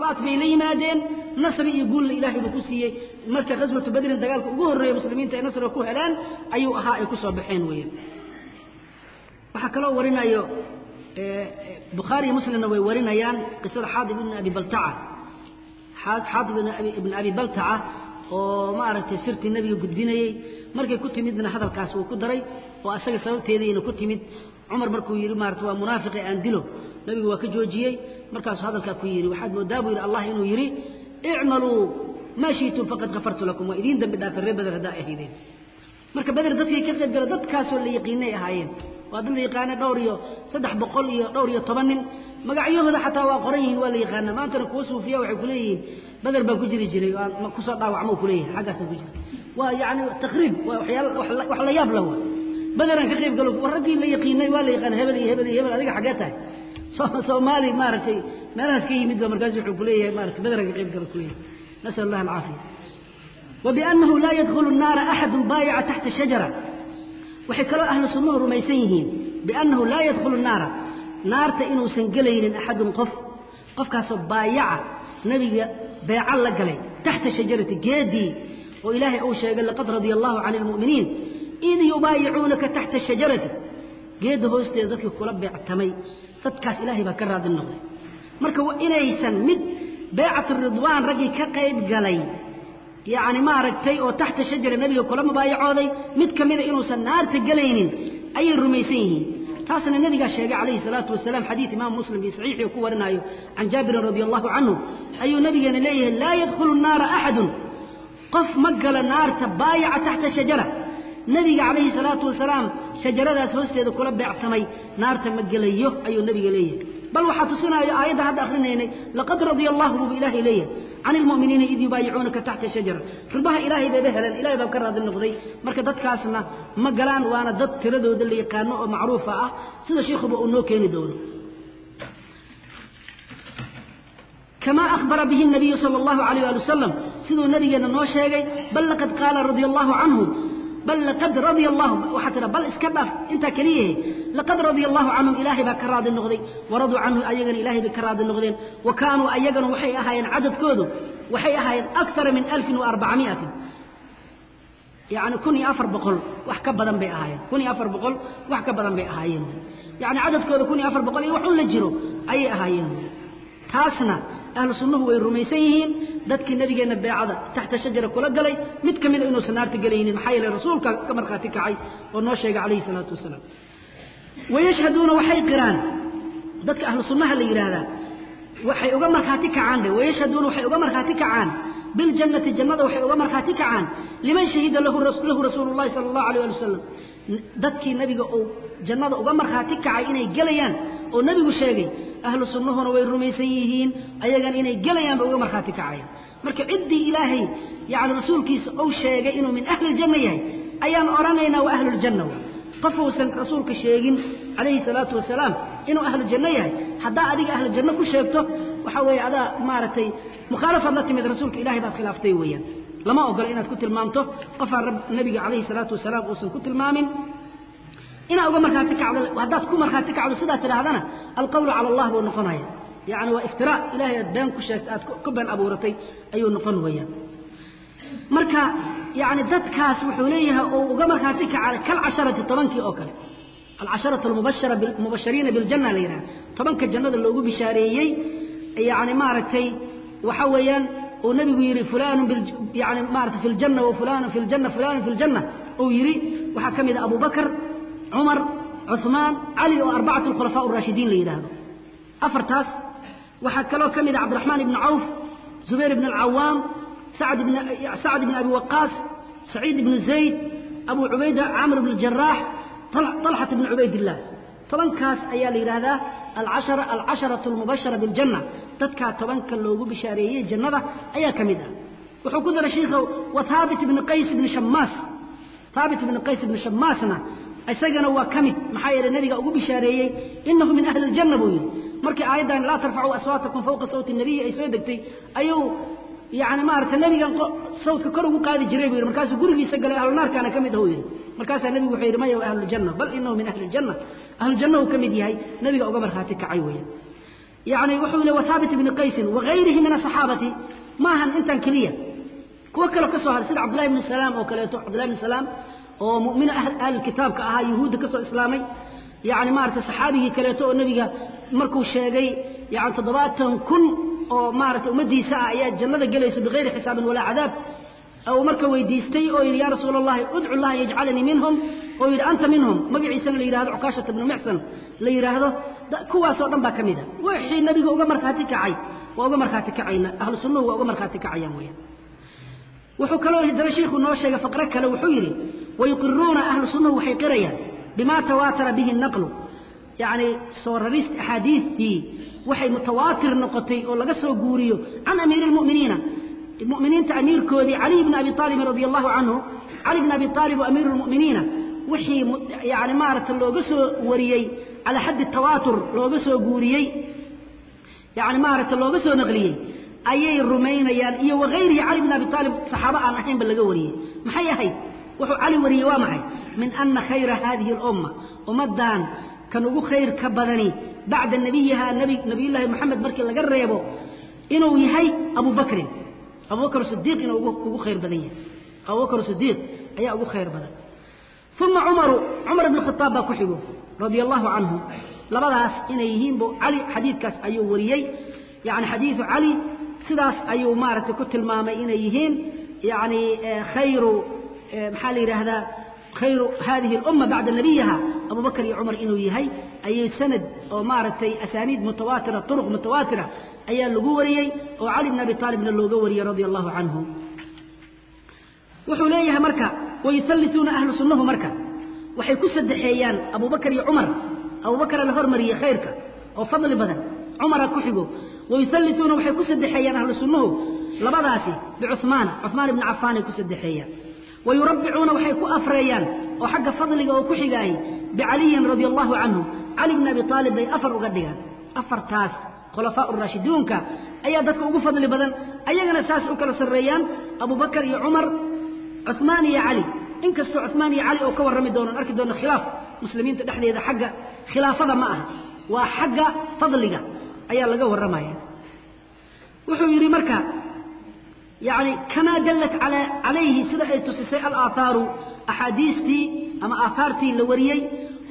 baat bay la yimaadeen nasri iyo guulna ilaahay buu ku siiyey. Marka ghaswatu badrin dagaalka ugu horreeya muslimiinta ay nasriga ku heleen ayuu ahaa ay ku soo baxeen weeyaan waxaa kaloo warinayo bukhaari iyo muslimna way warinayaan qisada xaadib ibn abi baltaca. Xaadib ibn abi baltaca oo maaragtay sirtii nebiga gudbinayey markay ku timidna hadalkaas uu ku daray oo asaga sababteediina ku timid. Cumar markuu yidhi maarata waa munaafiqi aan dilo nebigu waa ka joojiyey. Markaasuu hadalkaa ku yidhi waxaad moodaa? Buu yidhi allah inuu yidhi icmaluu maa shiitum faqad kafartu lakum. Waa idiin dambi dhaafay reer beder haddaa ahaydeen. Marka beder dadkii ka qayb gala dadkaasoo la yaqiinay ahaayeen. Waa dad la yaqaana dhowr iyo saddex boqol iyo dhowr iyo toban nin. Magacyahooda xataa waa qoran yihiin waa la yaqaana maantana kuwa suufiya waxay ku leeyihiin beder baan ku jiri jiray ma ku soo dhaawacmo ku leeyahay xaggaasaan ku jira waa yacni taqriib waa waxyaal wax la yaab lah bederaan ka qayb galo raggii la yaqiinay waa la yaqaana hebel iyo hebel iyo hebel adiga xaggee tahay soomaali maaragtay meelahaas ka yimid ba markaas wuxuu ku leeyahay maarata bederaan ka qayb galo ku leeyahay nasal allah alcaafiya وبأنه لا يدخل النار أحد بايع تحت شجرة waxay kaloo ahlu sunnuhu rumaysan yihiin biannahu laa yadkhulu naara naarta inuusan gelaynin axadun qof qofkaasoo baayaca nebiga beecan la galay taxta shajarati geedii oo ilaahay uu sheegay laqad radia allahu cani almu'miniin id yubaayicuunaka taxta shajarati geedda hoosteeda dadkii kula beectamay dadkaas ilaahay baa ka raadi noqday. Marka inaysan mid beecatu ridwaan raggii ka qayb galay yacni maaragtay oo taxta shajara nebiga kula mubaayacooday mid ka mida inuusan naarta gelaynin ayay rumaysan yihiin. Taasna nebigaa sheegay calayhi salaatu wasalaam xadiid imaam muslim iyo saxiixii ku warinayo can jaabirin radi allahu canhu ayuu nabigeena leeyahay laa yadkhulu naara axadun qof ma galo naarta baayaca taxta shajara nebiga calayhi salaatu wasalaam shajaradaas hoosteeda kula beectamay naarta ma gelayo ayuu nebiga leeyahay bal waxaa tusinaayo aayadda hadda akrinaynay laqad radia allahu buu ilaahay leeyahay can ilmu'miniina id yubaayicuunaka taxta shajara ridaha ilaahay bayba heleen ilahay baa ka raadi noqday marka dadkaasna ma galaan waana dad tiradooda la yaqaano oo macruufa ah sida shiikuba uu noo keeni doono كما أخبر به النبي صلى الله عليه وآله وسلم سيدو النبي نو شيغي بل لقد قال رضي الله عنه bal laqad radia allahu waxaa tidha bal iska dhaaf intaa keliyahe laqad radia allahu canhum ilaahay baa ka raadi noqday waraduu canhu ayagana ilaahay bay ka raadi noqdeen wa kaanuu ayagana waxay ahaayeen cadadkoodu waxay ahaayeen akara min alfin waarbacamiatin yani kun iyo afar boqol wax ka badan bay ahaayeen kun iyo afar boqol wax ka badan bay ahaayeen. Yani cadadkooda kun iyo afar boqol iyo waxun la jiro ayay ahaayeen. Taasna ahlu sunnuhu way rumaysan yihiin. Dadkii nabigeenna beecada taxta shajara kula galay. Mid ka mida inuusan naarta gelaynin maxaa yeele rasuulka ka markhaati kacay oo noo sheegay calayhi salaatu wasalaam. Wayashhaduuna waxay qiraan dadka ahlu sunnaha la yidhaahdaa waxay uga markhaati kacaan de wayashhaduuna waxay uga markhaati kacaan. Biljannati jannada waxay uga markhaati kacaan. Liman shahida lahu rasuulu llahi sala allahu alayh ali wasalam dadkii nabiga uu jannada uga markhaati kacay inay gelayaan oo nebigu sheegay ahlu sunnuhuna way rumaysan yihiin ayagan inay gelayaan bay uga markhaati kacayaan marka ciddii ilaahay yani rasuulkiisa uu sheegay inuu min ahli yahay ayaan odhanaynaa waa ahluljanna qof uusan rasuulka sheegin calayhi salaatu wasalaam inuu ahlu janno yahay haddaa adiga ahlu janno ku sheegto waxaa weeye adaa maaragtay mukhaalafaad la timid rasuulka ilahay baad khilaaftay weeyaan. Lama ogola inaad ku tilmaamto qofaan nabiga calayhi salaatu wasalaam uusan ku tilmaamin inaa uga markhaati kacdo haddaad ku markhaati kacdo sidaa tidhaahdana alqawlu cala allah buu noqonaya. Yacni waa iftiraa ilahay aad been ku sheegtay aad ku been abuuratay ayuu noqon weeyaan. Marka yacni dadkaas wuxuu leeyahay oo uga markhaati kaca kalcasharati tobankii oo kale. Alcasharatu almubashara mubashariina biljanna la yidhaha tobanka jannada loogu bishaareeyey yacni maaragtay waxa weeyaan uu nabigu yidhi fulaanu yani maarata fi ljanna wa fulaanu fi ljanna fulaanu fi ljanna uu yidhi waxaa ka mid a abu bakr cumar cuثmaan cali oo arbacatu khulafaa raashidiin la yidhaahdo afartaas waxaa kaloo ka mid a cabdiraxmaan ibni cawf zubayr ibn alcawaam sacd ibn abi waqaas saciid ibnu zayd abu cubayda camr ibn jaraax طalxat ibn cubaydillah tobankaas ayaa la yidhaahdaa alcasharaة اlmubashara biاljanna dadkaa tobanka loogu bishaareeyey jannada ayaa ka mid ah wuxuu ku daray shiikha wa haabit ibni qays ibni shamaas haabit ibni qays ibni shamaasna isagana waa ka mid maxaa yeeley nabiga ugu bishaareeyey inahu min ahli اljanna buu yihi markii aayaddan laa tarfacuu aswaatakum fawqa sawti nabiyi ay soo degtay ayuu yani maarata nabigan sawdka kor ugu qaadi jiray buu yidhi. Markaasuu gurigiisa galay ahlunaarkaana ka mid ah uu yidhi. Markaasaa nebigu wuxuu yidhi maya wa ahlujanna bal inahu min ahli اljanna ahlujanna uu ka mid yahay nabiga uga markhaati kacay weya yani wuxuu le wahaabit ibni qaysin wagayrihi min asaxaabati maahan intaan keliya. Kuwo kaleo ka soo haray sida cabdullahi bni salaam oo kaleeto cabdullahi bni salaam oo mumina ah, ahli kitaabka ahaa yahuudda ka soo islaamay. Yani maarata saxaabigii kaleeto oo nebiga markuu sheegay yani toddobaatan kun oo maarata ummaddiisa ah ayaa jannada gelayso bikayri xisaabin walaa cadaab. U marka weydiistay oo yidhi yaa rasuula allahi udcu llaha an yajcalanii minhum. Oo yidhi anta minhum. Magaciisana la yidhahdo cukaashata bnu mixsan. La yidhaahdo kuwaasoo dhan baa ka mid a wixii nabiga uga markhaati kacay waa uga markhaati kacayna ahlu sunnuhu waa uga markhaati kacayaan weyaan wuxuu kaloo dana shiiku noo sheegay faqro kale wuxuu yidhi wayuqiruuna ahlu sunna waxay qirayaan bima tawaatara bihi naqlu yacni soo rarist axaadiistii waxay mutawaatir noqotay oo laga soo guuriyo can amiiri lmu'miniina mu'miniinta amiirkoodii caliy bni abi aalibin radia allahu canhu cali bni abi aalib wa amiiru lmu'miniina wixii yani maaragta looga soo wariyey calaa xaddi tawaatur looga soo guuriyey yani maaragta looga soo naqliyey ayay rumaynayaan iyo wagayrihi cali bn abi aalib saxaabo aan ahaynba laga wariyey. Maxay ahayd wuxuu cali wariyey waa maxay? Min ana khayra hadihi اlumma ummaddan kan ugu khayr ka badani bacda nabiyiha nabi nabiyullaahi moxamed markii laga reebo inuu yahay abu abubakr sidiiq inuu ugu khayr badan yahay. Abubakr sidiiq ayaa ugu khayr badan. Uma cumaru cumar ibn khataab baa ku xigo radia allahu canhu labadaas inay yihiin bu cali xadiidkaas ayuu wariyey. Yani xadiidu cali sidaas ayuu maaragtay ku tilmaamay inay yihiin yani khayru maxaa la yidhaahdaa khayru hadihi اlumma bacda nabiyiha abu iyo cumar inuu yahay ayay sanad oo maaragtay asaaniid mutawaatira turuq mutawaatira ayaa lagu wariyey oo cali bn abi aalibna looga wariyey radia allahu canhu. Wuxuu leeyahay marka wayuhallisuuna ahlu sunnahu marka waxay ku saddexeeyaan abu iyo cumar. Abu la hormariyey khayrka oo fadli badan. Cumara ku xigo. Wayuhallisuuna waxay ku saddexeeyaan ahlu sunnuhu labadaasi bicuhmaana cuhmaan ibni cafaanay ku saddexeeyaan wayurabbicuuna waxay ku afreeyaan oo xagga fadliga oo ku xigaayay bicaliyin radia allahu canhu cali bni abi aalib bay afar uga dhigaan afartaas khulafaa raashiduunka ayaa dadka ugu fadli badan ayagana saas u kala sarreeyaan abu bakar iyo cumar cuhmaan iyo cali inkastoo cuhmaan iyo cali oo ka warrami doono arki doono khilaaf muslimiinta dhexdeeda xagga khilaafada ma aha waa xagga fadliga ayaa laga warramaya wuxuu yidhi marka yani kamaa dallat calayhi sida ay tusisay alaathaaru axaadiistii ama aahaartii la wariyey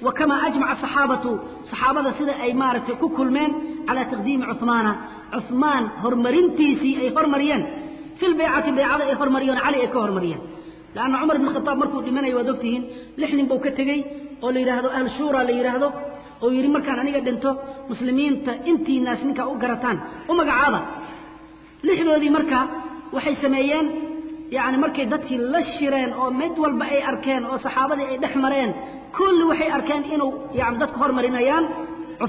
wa kamaa ajmaca saxaabatu saxaabada sida ay maaragtay ku kulmeen calaa taqdiimi cuhmaana cuhmaan horumarintiisii ay hormariyeen fi lbaycati baycada ay hormariyeen cali ay ka hormariyeen lanna cumar ibn khataab markuu dhimanayo waad ogtihiin lix nin buu ka tegey oo la yidhaahdo ahlu shuura la yidhaahdo oo yidhi markaan aniga dhinto muslimiinta intiinaas ninkaa u garataan u magacaaba lixdoodii marka waxay sameeyeen yani markay dadkii la shireen oo mid walba ay arkeen oo saxaabadii ay dhex mareen kulli waxay arkeen inuu yani dadka hormarinayaan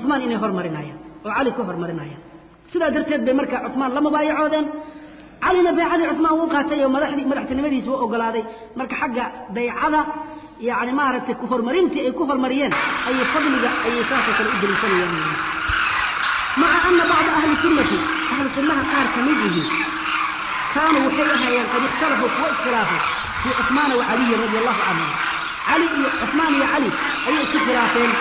cumaan inay hormarinayaan oo cali ka hormarinayaan. Sidaa darteed bay marka cumaan la mubaayacoodeen. Calina baycadii cumaan wuu qaatay oo madaxdii madaxtinimadiisa u ogolaaday. Marka xagga baycada yani maaragtay ku horumarintii ay ku horumariyeen ayay fadliga ayay saasoo kale u deliishanayaan maca ana bacda ahli sunnati ahlu qaar ka mid yihiin kaanuu waxay ahaayeen qad ikhtalafuu kuwa iskhilaafay fii cuhmaana wa caliyin radi allahu canhum cali iyo cuhmaan iyo cali ayay isku khilaafeen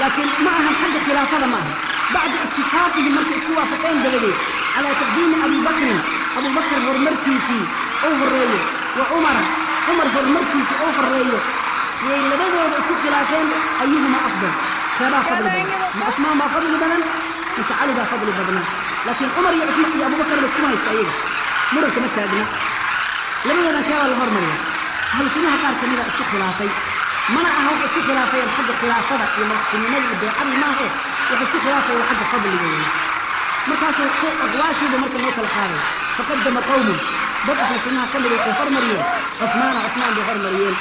laakiin ma ahan xagga khilaafada ma aha bacda itifaaqihim markay isku waafaqeen dabadeed calaa taqdiimi abi bakrin abu bakr horumarkiisii uu horeeyo wa cumara cumar horumarkiisii uu horeeyo yay labadooda isku khilaafeen ayuhuma afdal keebaa fadli وتعالي بقى فضل ابن لكن عمر يعطيك يا أبو بكر بس ما سعيد مر كمان سعيدنا لما أنا كان الغرم اللي هل سنها كان كان الشيخ خلافي. ما اهو الشيخ خلافي الحد خلافة في مصر من نجد بعمل ما هي يعني وحد خلافي وحد فضل اللي جاي ما كان في الشيخ اغواشي بمرت الموت الخارج. فقدم قومي بدأ في سنها كان اللي غرم مريم. عثمان عثمان بغرم مريم.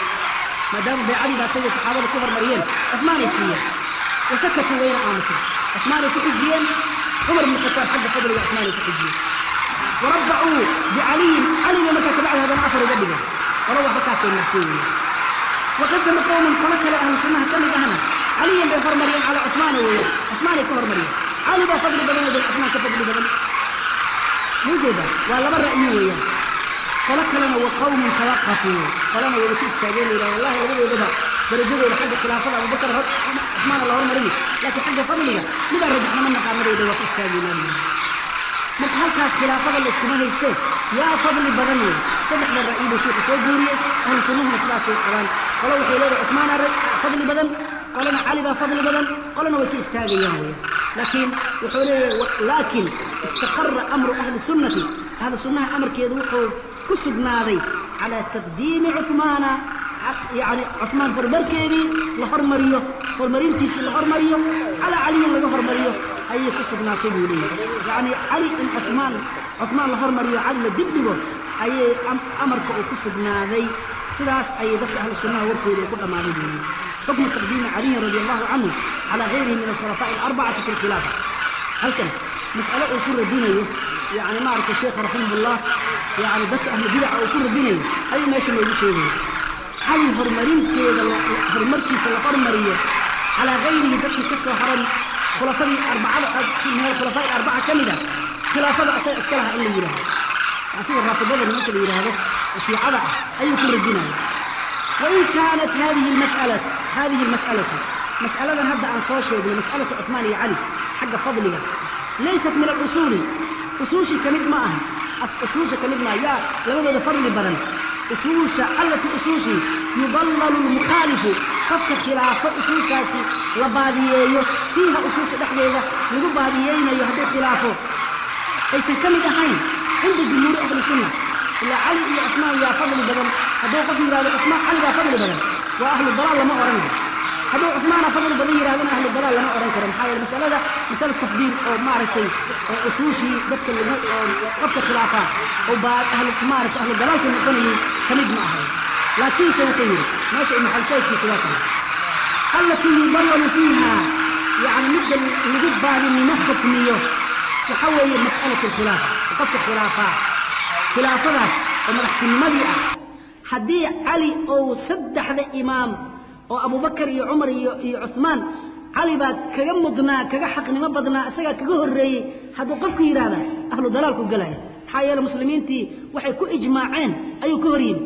ما دام بعلي لا تجد صحابة كفر مريم. عثمان يسير. وسكتوا وين عامتهم عثمان فقهيا عمر بن الخطاب حق قدره بعثمان فقهيا وربعوا بعلي علي لما كتب تبعه هذا العصر قبله. وروح حكاته المحسوبين وقدم قوم تمثل أهل سنه كما ذهنا علي بن مريم على عثمان وياه عثمان يكفر مريم. علي بن فضل بدن عثمان كفضل بدن موجوده والله مرة أيوه qolo kalena wa qawmin sabaqatuu qolana wadaku istaageen laydhaha wallahi labadoodaba darajadoeda xagga khilaafada abubakar hor la hormarinay laakiin xagga fadliga midaa rajaxnama naqaanadooda waa ku marka halkaas khilaafada layskuma haystee yaa fadli badan wey saddexda ra'yi buu sheekhu soo guuriyey ahlu sunnahuna sidaasay qabaan. Qolo waxay leedahay cusmaana fadli badan. Qolana cali baa fadli badan. Qolana way ku istaagayaan wey laakiin wuxuu leeyahay laakiin istaqara amru ahli sunnati. Ahlu sunnaha amarkeedu wuxuu ku sugnaaday calaa taqdiimi cusmaana yani cusmaan horumarkeedii la hormariyo horumarintiisii la hormariyo calaa caliyin laga hormariyo ayay ku sugnaatay buu leeyahay yacni cali in cusmaan cusmaan la hormariyo cali la dibdhigo ayay amarka uu ku sugnaaday sidaas ayay dadka ahlu sunnaha warkooda ku dhammaaday buu leeyahay xukmu taqdiimi caliyin radi allahu canhu calaa gayrihi min alkhulafaa'i alarbacati fi lkhilaafa halkan mas'ale uu ku radinayo يعني ما أعرف الشيخ رحمه الله يعني بس أهل بدع أو كل ديني أي ماشي ما يجيش يجي حي هرمرين كده هرمرتي في الهرمرية على غير ذات الشك وحرم خلاصة الأربعة من الخلفاء الأربعة يعني كاملة خلاصة أسأل أشكالها إلا يراها أسير الرافضة اللي مثل يراها في عضع أي كل ديني وإن كانت هذه المسألة هذه المسألة مسألة هبدأ عن صوشي مسألة عثماني علي حق فضلها ليست من الأصول. usuushi ka mid ma aha usuusha ka mid ma yaa labadooda fadli badan. Usuusha allati usuushii yudallalu lmukhaalifu qofka khilaafo usuushaasi la baadiyeeyo. Fiiha usuusha dhexdeeda lagu baadiyeynayo hadduu khilaafo. Aysan ka mid ahayn cinda jumhuuri ahli sunna ilaa cali iyo asmaa yaa fadli badan. Hadduu qof yidhahdo asmaa cali baa fadli badan. Waa ahlu dalaal lama odhanayo hadduu cusmaana fadl badan yidhahdana ahlu bala lama odhan karo maxaa yeele masalada masale tafdiil oo maaragtay usuushii dadka qofka khilaafaa oo baa ahlu maaragtay ahlu balaalka noqonayay ka mid ma ahay. Laakiinse wuxuu yidhi meesha maxalshaydkiisu tahay. Allatii yubayalu fiiha yani midda lagu baalinimo xukmiyo waxa weeye mas'alat alkhilaaf qofka khilaafaa khilaafadaas oo madaxtinimadii ah. Haddii cali ou saddexda imaam oo abubakar iyo cumar iyo iyo cusmaan cali baa kaga mudnaa kaga xaqnimo badnaa isagaa kaga horreeyey. Hadduu qofku yidhaahda ahlu dalaalku gelaya maxaa yeele muslimiintii waxay ku ijmaaceen ayuu ka hor yimi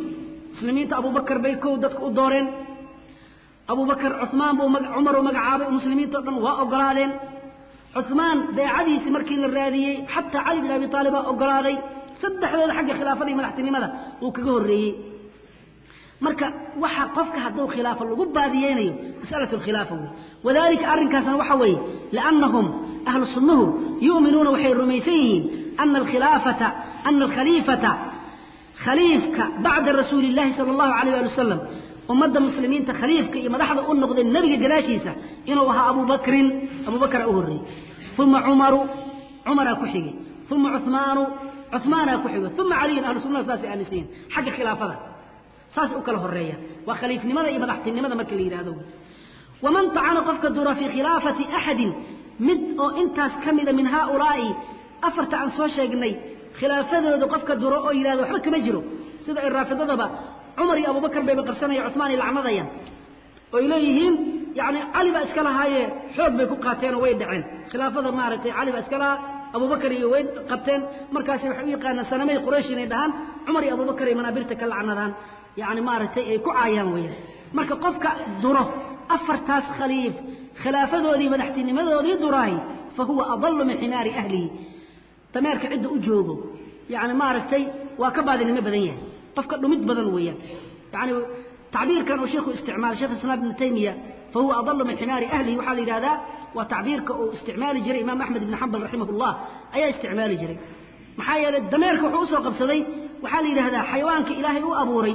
muslimiinta abubakar bay kow dadku u dooreen. Abubakar cusmaan buu cumar u magacaabay muslimiintao dhan waa ogolaadeen. Cusmaan daacadiisii markii la raadiyey xataa cali bin abi taalib baa ogolaaday. Saddexdooda xagga khilaafadii madaxtinimada uu kaga horreeyey marka waxa qofka haduu khilaafa lagu baadiyeenayo mas'alatu khilaafa wadaalika arrinkaasna waxa weeye li'annahum ahlu sunnuhu yu'minuuna waxay rumaysan yihiin ana alkhilaafata ana alkhaliifata khaliifka bacda rasuuli illahi sala allahu calayh waali wasalam ummadda muslimiinta khaliifka iyo madaxda u noqday nebiga gadaashiisa inuu ahaa abu bakrin abu bakra u horreeyey. Uma cumaru cumaraa ku xigay uma cuhmaanu cuhmaanaa ku xigay uma caliyun ahlu sunnaha saasay aaminsan xagga khilaafada saas u kala horreeya waa khaliifnimada iyo madaxtinimada marka la yidhaahdo. Waman tacana qofka dura fii khilaafati axadin mid oo intaas ka mida min haaulaa'i afarta aan soo sheegnay khilaafadooda qofka duro oo yidhahdo waxba kama jiro. Sida ay raafidadaba cumar iyo abubakar bayba qabsanaya cusmaan ay lacnadayaan. Oy leeyihiin yani cali baa iska lahaaye xoog bay ku qaateen oo way dhaceen. Khilaafada maaragtay cali baa iska lahaa abubakar iyo way qabteen. Markaasi waxay u yaqaanaan sanamay quraysh inay dhahaan cumar iyo abubakar ay manaabirta ka lacnadaan يعني maaragtay ay ku caayaan weeyaan marka qofka duro afartaas khaliif khilaafadoodii madaxtinimadoodii duraay fa huwa adallu min ximaari ahlihi dameerka cidda u joogo yani maaragtay waa ka baadinimo badan yahay qofka dhumid badan weeyaan yani tacbiirkan uu sheekhu isticmaal sheekh islaam ibn taymiya fa huwa adallu min ximaari ahlihi waxaa la yidhahdaa waa tacbiirka uu isticmaali jiray imaam axmed ibn xambal raximahullah ayaa isticmaali jiray maxaa yeelay dameerka wuxuu usoo qabsaday waxaa la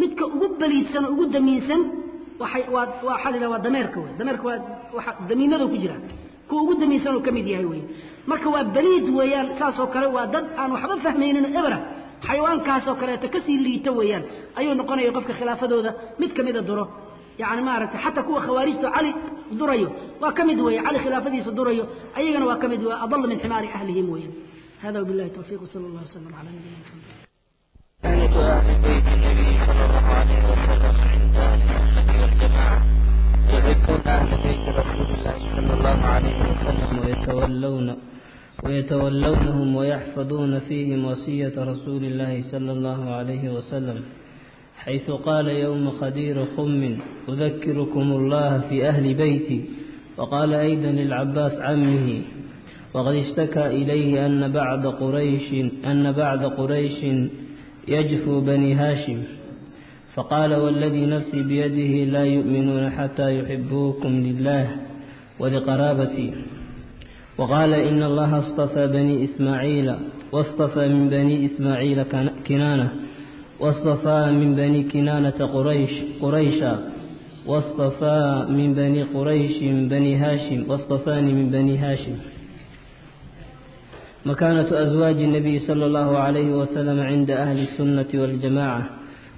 midka ugu baliidsan oo ugu damiinsan waxay waa waxaa la yidhaha waa dameerka wey dameerka waa waxa damiinadoo ku jira. Kuwa ugu damiinsan oo ka mid yahay wey marka waa baliid weeyaan saas oo kale waa dad aan waxba fahmaynin ebra ah. xayawaankaas oo kaleeto ka sii liita weeyaan. Ayuu noqonaya qofka khilaafadooda mid ka mida duro. Yani maaragtay xataa kuwa khawaarijta cali durayo waa ka mid weeye cali khilaafadiisa durayo ayagana waa ka mid waa adal min ximaari ahlihim weeyaan. Hada wabilahi tawfiq wsala allah wasalam ala nabiyina mxamed أهل بيت النبي صلى الله عليه وسلم عند أهل والجماعة أهل بيت رسول الله صلى الله عليه وسلم ويتولون ويتولونهم ويحفظون فيهم وصية رسول الله صلى الله عليه وسلم. حيث قال يوم خدير خم أذكركم الله في أهل بيتي. وقال أيضا للعباس عمه وقد اشتكى إليه أن بعد قريش أن بعد قريش يجفو بني هاشم. فقال والذي نفسي بيده لا يؤمنون حتى يحبوكم لله ولقرابتي. وقال إن الله اصطفى بني إسماعيل واصطفى من بني إسماعيل كنانة واصطفى من بني كنانة قريش قريشا واصطفى من بني قريش بني هاشم واصطفاني من بني هاشم. مكانة أزواج النبي صلى الله عليه وسلم عند أهل السنة والجماعة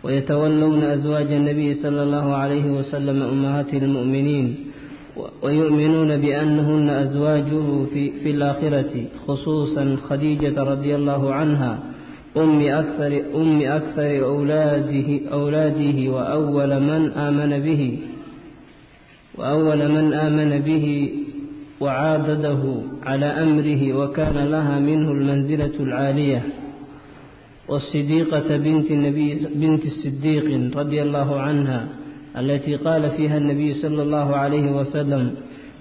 ويتولون أزواج النبي صلى الله عليه وسلم أمهات المؤمنين ويؤمنون بأنهن أزواجه في, في الآخرة خصوصا خديجة رضي الله عنها أم أكثر, أم أكثر أولاده, أولاده وأول من آمن به وأول من آمن به وعاضده على أمره وكان لها منه المنزلة العالية. والصديقة بنت النبي بنت الصديق رضي الله عنها التي قال فيها النبي صلى الله عليه وسلم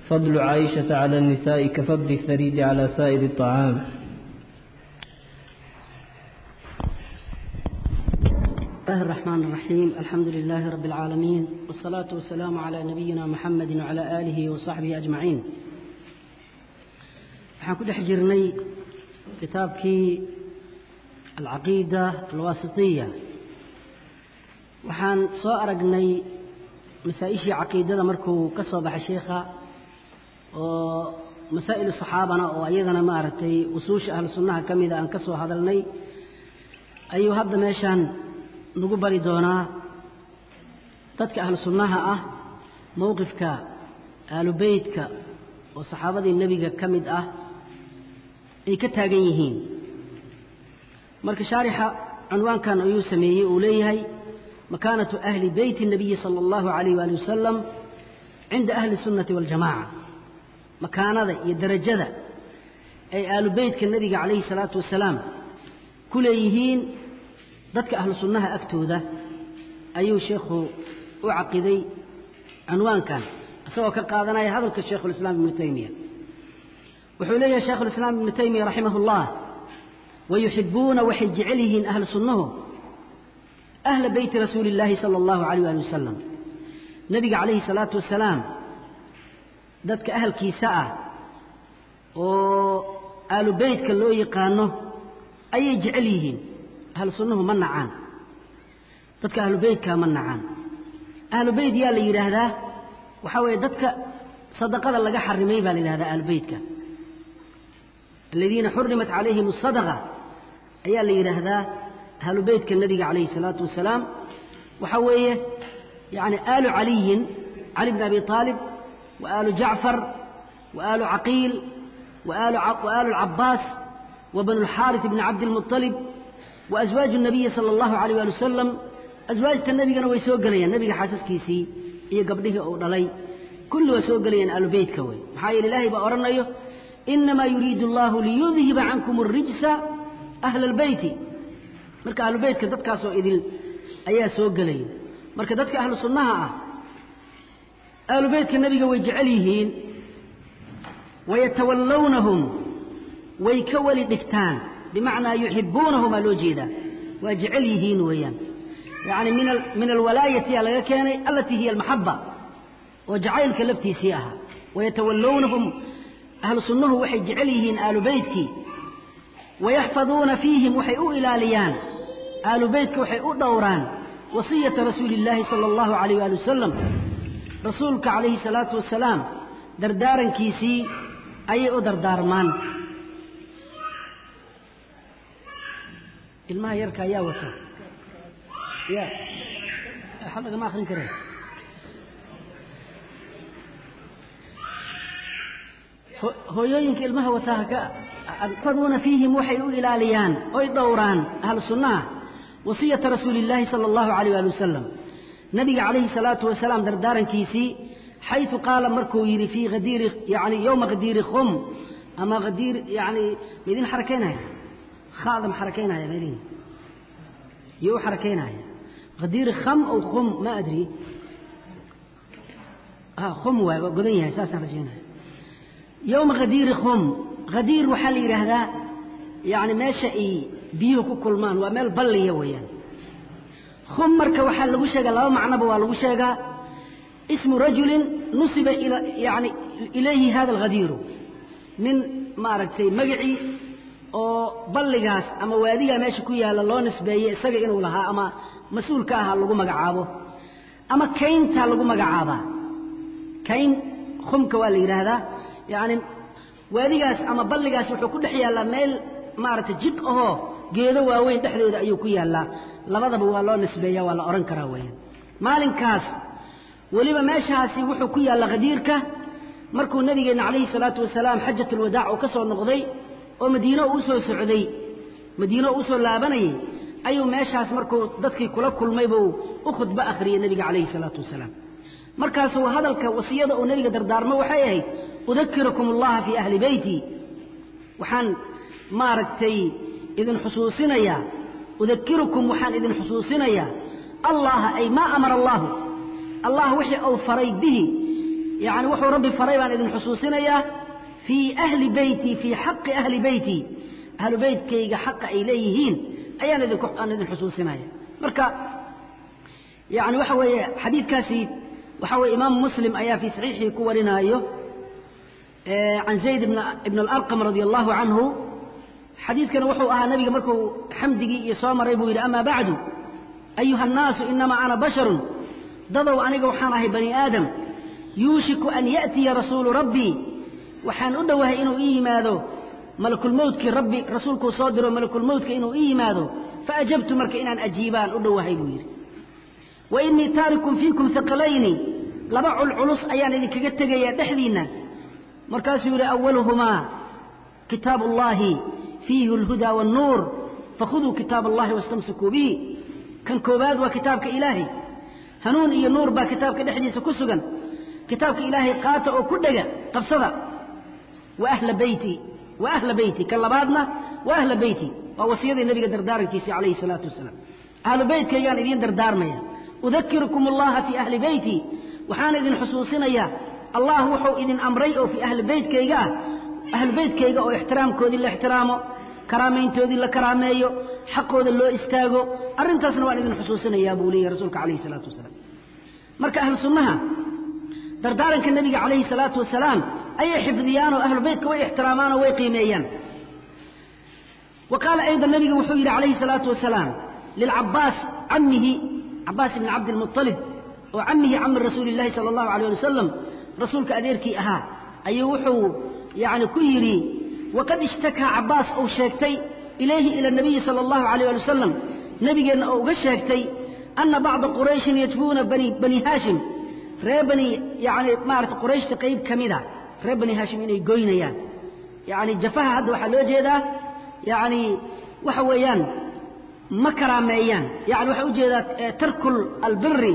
فضل عائشة على النساء كفضل الثريد على سائر الطعام. الله الرحمن الرحيم. الحمد لله رب العالمين والصلاة والسلام على نبينا محمد وعلى آله وصحبه أجمعين. Waxaan ku dhex jirnay kitaabkii alcaqiida alwaasitiya. Waxaan soo aragnay masaa-ishii caqiidada markuu ka soo baxay sheikha oo masaa'il saxaabana oo iyadana maaragtay usuusha ahlu sunnaha ka mida aan ka soo hadalnay ayuu hadda meeshaan nagu bari doonaa dadka ahlu sunnaha ah mowqifka ahlu beytka oo saxaabadii nebiga ka mid ah ay ka taagan yihiin marka shaarixa cunwaankan ayuu sameeyey uu leeyahay makaanatu ahli beyti الnabiyi salى اllahu alayh wali wasalam cinda ahli الsunnati waاljamaca makaanada iyo derajada ay ahlu beytka nebiga calayhi الsalaatu wasalaam ku leeyihiin dadka ahlu sunnaha agtooda ayuu sheekhu u caqiday cunwaankan isagoo ka qaadanaya hadalka shaykhu اlislaam ibnu taymiya wuxuu leeyahay shaykhu lislaam ibnu taymiya raximah اllah wayuxibuuna waxay jecel yihiin ahlu sunnahu ahla beyti rasuuli اllaahi sala اllahu alayh ali wasalam nebiga calayhi salaatu wasalaam dadka ahalkiisa ah oo ahlu beytka loo yaqaano ayay jecel yihiin ahlu sunnuhu ma nacaan dadka ahlu beytka ma nacaan ahlu beyt yaa la yidhaahdaa waxaa weeye dadka sadaqada laga xarimay baa la yidhahdaa ahlu beytka aladiina xurimat calayhim asadaqa ayaa la yidhaahdaa ahlu beytka calayhi salaatu wasalaam. Waxaa weeye yani aalu caliyin cali bn abi aalib wa aalu jacfar wa aalu caqiil aalu alcabaas wa banu lxaaris bni cabdilmuطalib wa aswaaju nabiyi sala allahu alayh ali wasalam aswaajta nebigana way soo gelayaan nebiga xaasaskiisii iyo gabdhihii uu dhalay. Kulli waa soo gelayaan ahlu beytka maxaa yeele ilaahay baa odhanayo inamaa yuriidu allahu liyudhiba cankum arijsa ahla albeyti marka ahlu beytka dadkaasoo idil ayaa soo gelaya marka dadka ahlu sunnaha ah ahlu beytka nebiga way jecel yihiin wayatawallawnahum way ka weli dhigtaan bimacnaa yuxibuunahum aa loo jeedaa waa jecel yihiin weeyaan yani min alwalaayati aa laga keenay alatii hiya almaxaba oo jacaylka laftiisii ahaa wayatawallawnahum ahlu sunnuhu waxay jecel yihiin aalu beytkii wayaxfaduuna fiihim waxay u ilaaliyaan aalu beytka waxay u dhowraan wasiyata rasuuli illaahi sala allahu alayh waali wasalam rasuulka calayhi salaatu wasalaam dardaarankiisii ayay u dardaarmaan. Ilmaha yarka ayaa wata. Ya waxba lagama akrin kare hooyooyinka ilmaha wataa haka adfaguuna fiihim waxay u ilaaliyaan oy dhowraan ahlu sunnaha wasiyata rasuuli illaahi sala allahu alayh ali wasalam nabiga calayhi salaatu wasalaam dardaarankiisii xayu qaala markuu yidhi fii adiiri yani yowma qadiiri khum ama adiir yani maidin xarakaynaya khada xarakaynaya malin iyo xarakaynaya qadiiri kham ow khum ma adri. Ah, khum waa godan yahay saasaan rajaynaya yowma hadiirikum hadiir waxaa la yidhaahdaa yani meesha ay biyuhu ku kulmaan waa meel balliya weyaan khum marka waxaa lagu sheegaa laba macnoba waa lagu sheegaa ismu rajulin nusiba yani ilayhi hada alhadiiru nin maaragtay magacii oo balligaas ama waadigaa meesha ku yaalla loo nisbeeye isaga inuu lahaa ama mas'uul ahaa lagu magacaabo ama kayntaa lagu magacaabaa kayn khumka waa la yidhaahdaa yaani waadigaas ama balligaas wuxuu ku dhex yaalaa meel maaragtay jid ahoo geedo waaweyn dhexdooda ayuu ku yaalaa labadaba waa loo nisbeeyaa waa la oran karaa weeyaan. Maalinkaas weliba meeshaasi wuxuu ku yaalla khadiirka markuu nabigeena calayhi salaatu wasalaam xajatul wadaac uu ka soo noqday oo madiino uu socday madiino uu laabanayay ayuu meeshaas markuu dadkii kula kulmay buu u khudbo akhriyay nabiga calayhi salaatu wasalaam markaasuu hadalka wasiyada uu nabiga dardaarmo waxay ahayd udakirakum allaha fii ahli beyti waxaan maaragtay idin xusuusinayaa udakirukum waxaan idin xusuusinayaa allaha ay maa amara allahu. Allah wixii uu faray bihi yani wuxuu rabbi faray baan idin xusuusinayaa fii ahli beyti fii xaqi ahli beyti ahlu beytkayga xaqa ay leeyihiin ayaan idin xusuusinaya marka yani waxa weeye xadiidkaasi waxa weeye imaamu muslim ayaa fii saxiixii ku warinaayo can zayd ibn alarqam radi allahu canhu. Xadiidkana wuxuu ahaa nabiga markuu xamdigii iyo soo maray buu yidhi ama bacdu ayuha annaasu inamaa ana basharun dadow aniga waxaan ahay bani aadam yuushiku an ya'tiya rasuulu rabbii waxaan u dhowahay inuu ii yimaado malakulmowtkii rabbi rasuulkuu soo diro malakulmowtka inuu ii yimaado faajabtu marka inaan ajiibaan u dhowahay buu yidhi wa innii taarikun fiikum haqalayni laba culculus ayaan idinkaga tegayaa dhexdiinna. Markaasuu yidhi awaluhumaa kitaabu ullaahi fiihi alhudaa waannuur fakhuduu kitaab allahi wastamsikuu bihi. Kan koowaad waa kitaabka ilaahay hanuun iyo nuur baa kitaabka dhexdiisa ku sugan. Kitaabka ilaahay qaata oo ku dhega qabsada. Wa ahla beyti wa ahla beyti kan labaadna wa ahla beyti waa wasiyadii nabiga dardaarankiisii calayhi salaatu wasalaam. Ahlu beytkaygaan idiin dardaarmaya udakirukum allaha fii ahli beyti waxaan idin xusuusinayaa allah wuxuu idin amray oo fii ahli beytkayga ah ahlu beytkayga oo ixtiraamkoodii la ixtiraamo karaamayntoodii la karaameeyo xaqooda loo istaago. Arrintaasna waan idin xusuusinayaa buu leeyahy rasuulka calayhi salaatu wasalaam. Marka ahlu sunnaha dardaaranka nebiga calayhi salaatu wasalaam ayay xifdiyaan oo ahlu beytka way ixtiraamaan oo way qiimeeyaan. Wa qaala aydan nabiga wuxuu yidhi calayhi salaatu wasalaam lilcabaas camihi cabaas ibni cabdilmuطalib oo camihi cami rasuuli illahi sala allahu alayh ali wasalam rasuulka adeerkii ahaa ayuu wuxuu yani ku yidhi waqad ishtakaa cabaas uu sheegtay ilayhi ila nabiyi sala allahu alayh ali wasalam nebigeenna oo uga sheegtay ana bacda qurayshin yajbuuna bani haashim. Reer bani yani maarata qurayshta qayb ka mida reer bani haashim inay goynayaan. Yani jafaha hadda waxaa loo jeedaa yani waxa weeyaan ma karaameeyaan. Yani waxaa u jeedaa tarku albiri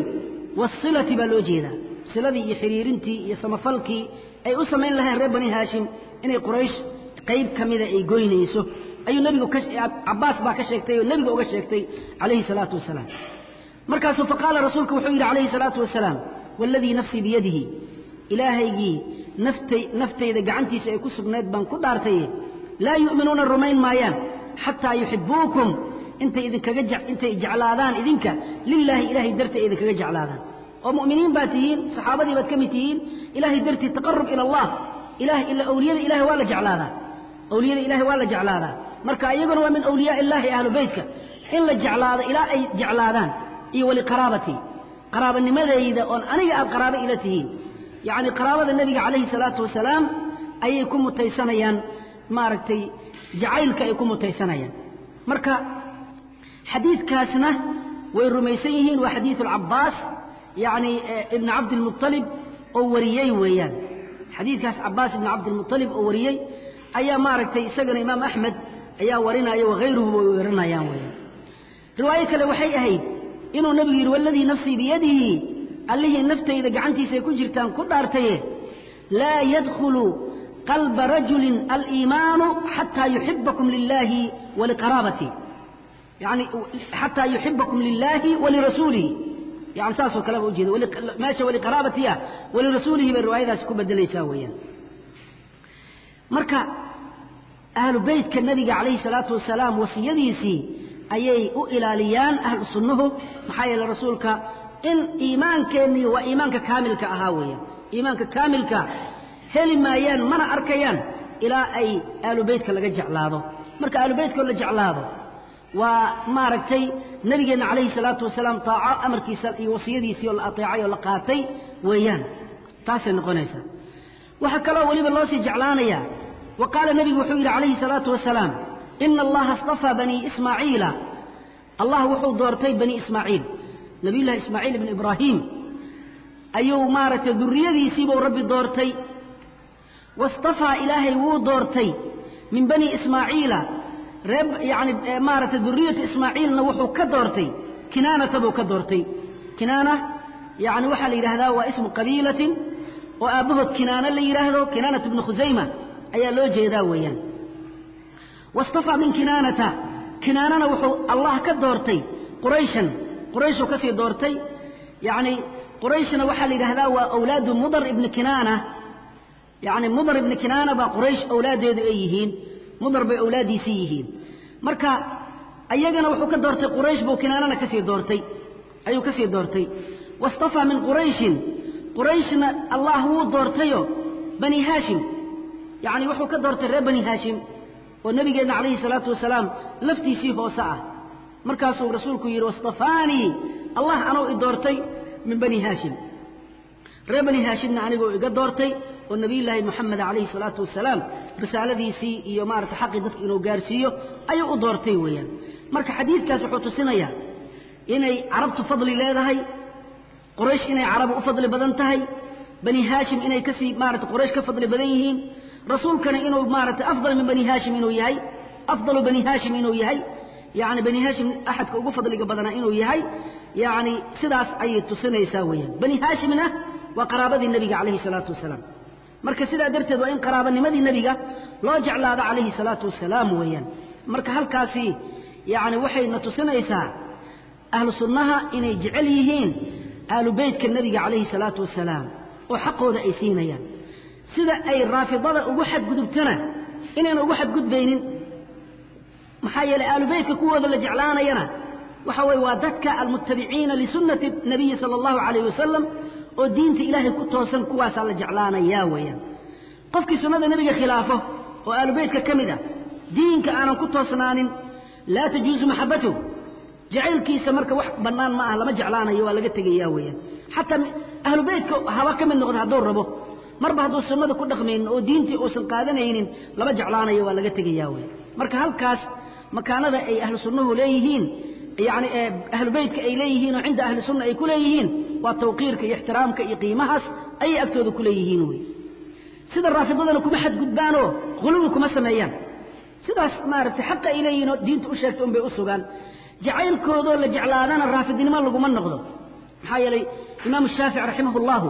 waasilati baa loo jeedaa. Siladii iyo xiriirintii iyo samafalkii ay u samayn lahayn reer bani haashim inay quraysh qayb ka mida ay goynayso. Ayuu nebigu cabaas baa ka sheegtay oo nebiga uga sheegtay calayhi salaatu wasalaam. Markaasuu faqaala rasuulku wuxuu yidhi calayhi salaatu wasalaam waaladii nafsii biyadihi ilaahaygii naftay naftayda gacantiisa ay ku sugnayd baan ku dhaartaye laa yu'minuuna rumayn maayaan xataa yuxibuukum intay idinkaga intay jeclaadaan idinka lilaahi ilaahay dartii ay idinkaga jeclaadaan. Oo mu'miniin baad tihiin saxaabadii baad ka mid tihiin ilaahay dartii taqarub ila allah ilahay ila awliyada ilahay waa la jeclaadaa. Awliyada ilahay waa la jeclaadaa. Marka iyaguna waa min awliyaa illaahi ahlu beytka in la jeclaado ilaa ay jeclaadaan iyo waliqaraabatii qaraabanimadayda oon aniga aad qaraabo ila tihiin. Yacni qaraabada nebiga calayhi salaatu wasalaam ayay ku mutaysanayaan maaragtay jacaylka ay ku mutaysanayaan. Marka xadiidkaasna way rumaysan yihiin waa xadiidu alcabaas yacni ibni cabdilmuطalib oo wariyey weeyaan. Xadiidkaas cabaas ibni cabdilmuطalib oo wariyey ayaa maaragtay isagana imaam axmed ayaa warinaya wahayruhu way warinayaan weeyaan. Riwaayo kale waxay ahayd inuu nebigu yidhi waladii nafsii biyadihi allihii naftayda gacantiisa ay ku jirtaan ku dhaartaye laa yadkhulu qalba rajulin aliimaanu xataa yuxibakum lilaahi waliqaraabati yani xataa yuxibakum lilaahi walirasuulihi yani saasoo kaleba ujeeda meesha waliqaraabatiya walirasuulihi bay riwaayadaasi ku bedelaysaa weeyaan. Marka ahlu beytka nabiga calayhi salaatu wasalaam wasiyadiisii ayay u ilaaliyaan ahlu sunnuhu maxaa yeele rasuulka in iimaankeenii waa iimaanka kaamilka ahaa weeyaan. Iimaanka kaamilka heli maayaan mana arkayaan ilaa ay ahlu beytka laga jeclaado. Marka ahlu beytkoo la jeclaado waa maaragtay nabigeenna calayhi salaatu wasalaam taaco amarkiisa iyo wasiyadiisii oo la ateecay oo la qaatay weeyaan. Taasay noqonaysaa. Waxaa kaloo weliba loo sii jeclaanayaa wa qaala nebigu wuxuu yidhi calayhi salaatu wasalaam ina allaha istafaa banii ismaaciila. Allah wuxuu doortay bani ismaaciil. Nabiyullahi ismaaciil ibn ibraahim ayuu maaragtay durriyadiisiibuu rabbi doortay. Wastafaa ilaahay wuu doortay min bani ismaaciila reer yani maaragtay duriyata ismaaciilna wuxuu ka doortay kinaanata buu ka doortay. Kinaana yani waxaa la yidhahdaa waa ismu qabiilatin oo aabbahood kinaana la yidhaahdo. Kinaanat ibnu khusayma ayaa loo jeedaa weeyaan. Wastafaa min kinaanata. Kinaanana wuxuu allah ka doortay qurayshan. Qurayshuu ka doortay yani qurayshna waxaa la yidhahdaa waa awlaadu mudar ibni kinaana. Yani mudar ibni kinaana baa quraysh awlaaddeedu ay yihiin mudar bay awlaaddiisii yihiin. Marka ayagana wuxuu ka doortay quraysh buu kinaanana ka sii doortay. Ayuu ka sii doortay. Wastafaa min qurayshin. Qurayshna allah wuu doortayo bani haashim. Yani wuxuu ka doortay reer bani haashim oo nabigeenna calayhi salaatu wasalaam laftiisii hoose ah. Markaasuu rasuulku yidhi wastafaanii allah anuu i doortay min bani haashim. Reer bani haashimna anigoo iga doortay oo nabiyullaahi moxamed calayhi salaatu wasalaam risaaladiisii iyo maarata xaqii dadka inuu gaarsiiyo ayuu u doortay weeyaan. Marka xadiidkaas wuxuu tusinayaa inay carabtu fadli leedahay quraysh inay carab u fadli badan tahay bani haashim inay ka sii maarata quraysh ka fadli badan yihiin rasuulkana inuu maarata afdal min bani haashim inuu yahay afdalu bani haashim inuu yahay yani bani haashim axadka ugu fadliga badanaa inuu yahay yani sidaas ayay tusinaysaa weeyaan. Bani haashimna waa qaraabadii nebiga calayhi salaatu wasalaam marka sidaa darteed waa in qaraabanimadii nebiga loo jeclaado calayhi salaatu wasalaam weeyaan. Marka halkaasi yani waxayna tusinaysaa ahlu sunnaha inay jecel yihiin ahlu beytka nebiga calayhi salaatu wasalaam oo xaqooda ay siinayaan. Sida ay raafidada ugu xadgudubtana inayna ugu xadgudbaynin maxaa yeeley ahlu kuwooda la jeclaanayana waxa weye waa dadka almutabiciina lisunnati nabiyi sala allahu calayh wasalam oo diinta ilaahay ku toosan kuwaasaa la jeclaanayaa weeyaan. Qofkii sunnada nebiga khilaafo oo aalubeytka ka mid ah diinka aanan ku toosnaanin laa tajuusu maxabatuh jacaylkiisa marka wax bannaan ma ah lama jeclaanayo waa laga tegayaa weeyaan. Xataa ahlubeytka haba ka mid noqdo hadduu rabo marba hadduu sunnada ku dhaqmaynin oo diintii uusan qaadanaynin lama jeclaanayo waa laga tegayaa weeyaan. Marka halkaas makaanada ay ahlu leeyihiin yani ahlu beytka ay leeyihiin oo cinda ahli ay ku leeyihiin waa tawqiirka iyo ixtiraamka iyo qiimahaas ayay agtooda ku leeyihiin wey sida raafidadana kuma xadgudbaanoo huluwi kuma sameeyaan. Sidaas maaragtay xaqa ay diinta u sheegta un bay u sugaan. Jacaylkoodoo la jeclaadana raafidnimo laguma noqdo. Maxaa yeelay imaamu shaafici raximah ullahu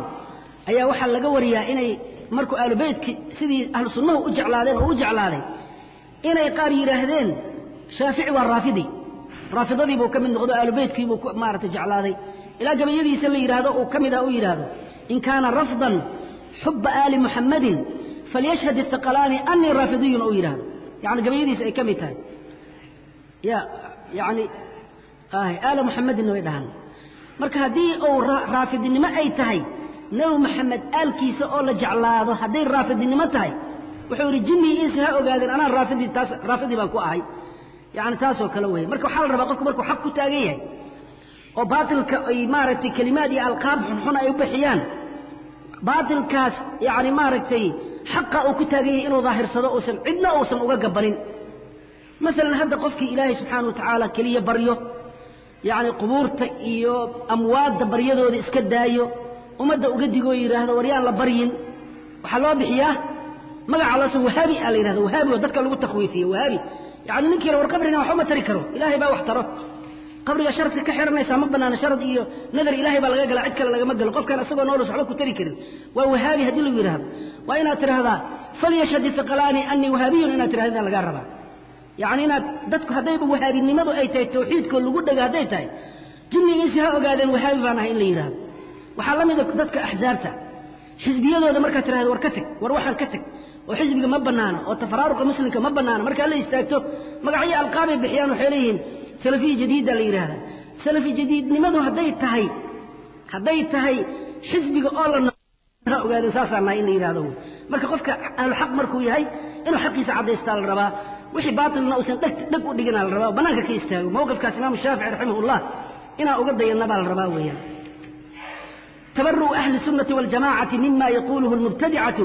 ayaa waxaa laga wariyaa inay markuu ahlu beytka sidii ahlu u jeclaadeen oo u jeclaaday inay qaar yidhaahdeen shaafici waa raafidi. Raafidadii buu ka mid noqdo aalubeytkii buu maaragtay jeclaaday ilaa gabayadiisa la yidhaahdo uu ka mid ah u yidhaahdo in kaana rafdan xuba aali muxammadin falyashhad istiqalaani anii raafidiyun u yidhaahdo. Yani gabayadiisa ay ka mid tahay. Ya yani aala muxammadinna way dhahaan. Marka haddii uu raafidinimo ay tahay nebi maxamed aalkiisa oo la jeclaado hadday raafidinimo tahay wuxuu yidhi jinnii insi ha ogaadeen anaa raafidii taas raafidii baan ku ahay. Yani taasoo kale weeye. Marka waxaa la rabaa qofku markuu xaq ku taagan yahay oo baatilka ay maaragtay kelimaad iyo alqaab xunxun ay u bixiyaan. Baatilkaas yani maaragtay xaqa uu ku taagan yahay inuu daahirsado uusan cidna uusan uga gabanin maalan hadda qofkii ilaahay subxaana wa tacaala keliya baryo yacni qubuurta iyo amwaadda baryadooda iska daayo ummadda uga digoo yidhaahdo war yaan la baryin waxaa loo bixiyaa? Magaca loosa wahaabi a la yidhahdo wahaabi oo dadka lagu takwiifiye wahaabi. Yani ninkii war qabrigan waxba ma tari karo. Ilaahay baa wax taro qabriga sharadka ka xihanaysaa ma banaana sharad iyo nadar ilaahay baa laga galaa cid kale lagama galo. Qofkaan isagoo noolus waxba ku tari karin. Waa wahaabi haddii lagu yidhahdo waa inaad tidhaahdaa falyashhad ifiqalaani anii wahaabiyun inaad tidhahda lagaa rabaa. Yacni inaad dadku haddayba wahaabinimadu ay tahay tawxiidkoo lagu dhego hadday tahay jinni insi ha ogaadeen wahaabi baan ahay in la yidhaahdo. Waxaa la mida dadka axsaabta xisbiyadooda markaad tirahdo war ka teg war waxaan ka teg oo xisbiga ma bannaano oo tafaraaruqa muslimka ma bannaano markaa la istaagto magacyo alqaabay bixiyaan waxay leeyihiin salafiya jadiida la yidhaahda salafi jadiidnimadu hadday tahay hadday tahay xisbiga oo la ogaadeen saasaa nahay in la yidhahdo marka qofka ahluxaq markuu yahay inuu xaqiisa caddaystaa la rabaa. Wixii baatilna uusan dheg u dhigina la rabaa. Bannaanka ka istaago. Mowqifkaas imaamu shaafici raximahullah inaan uga dayanna baa la rabaa weeyaan. Tabaru'u ahli sunnati waljamacati mima yaquuluhu almubtadicatu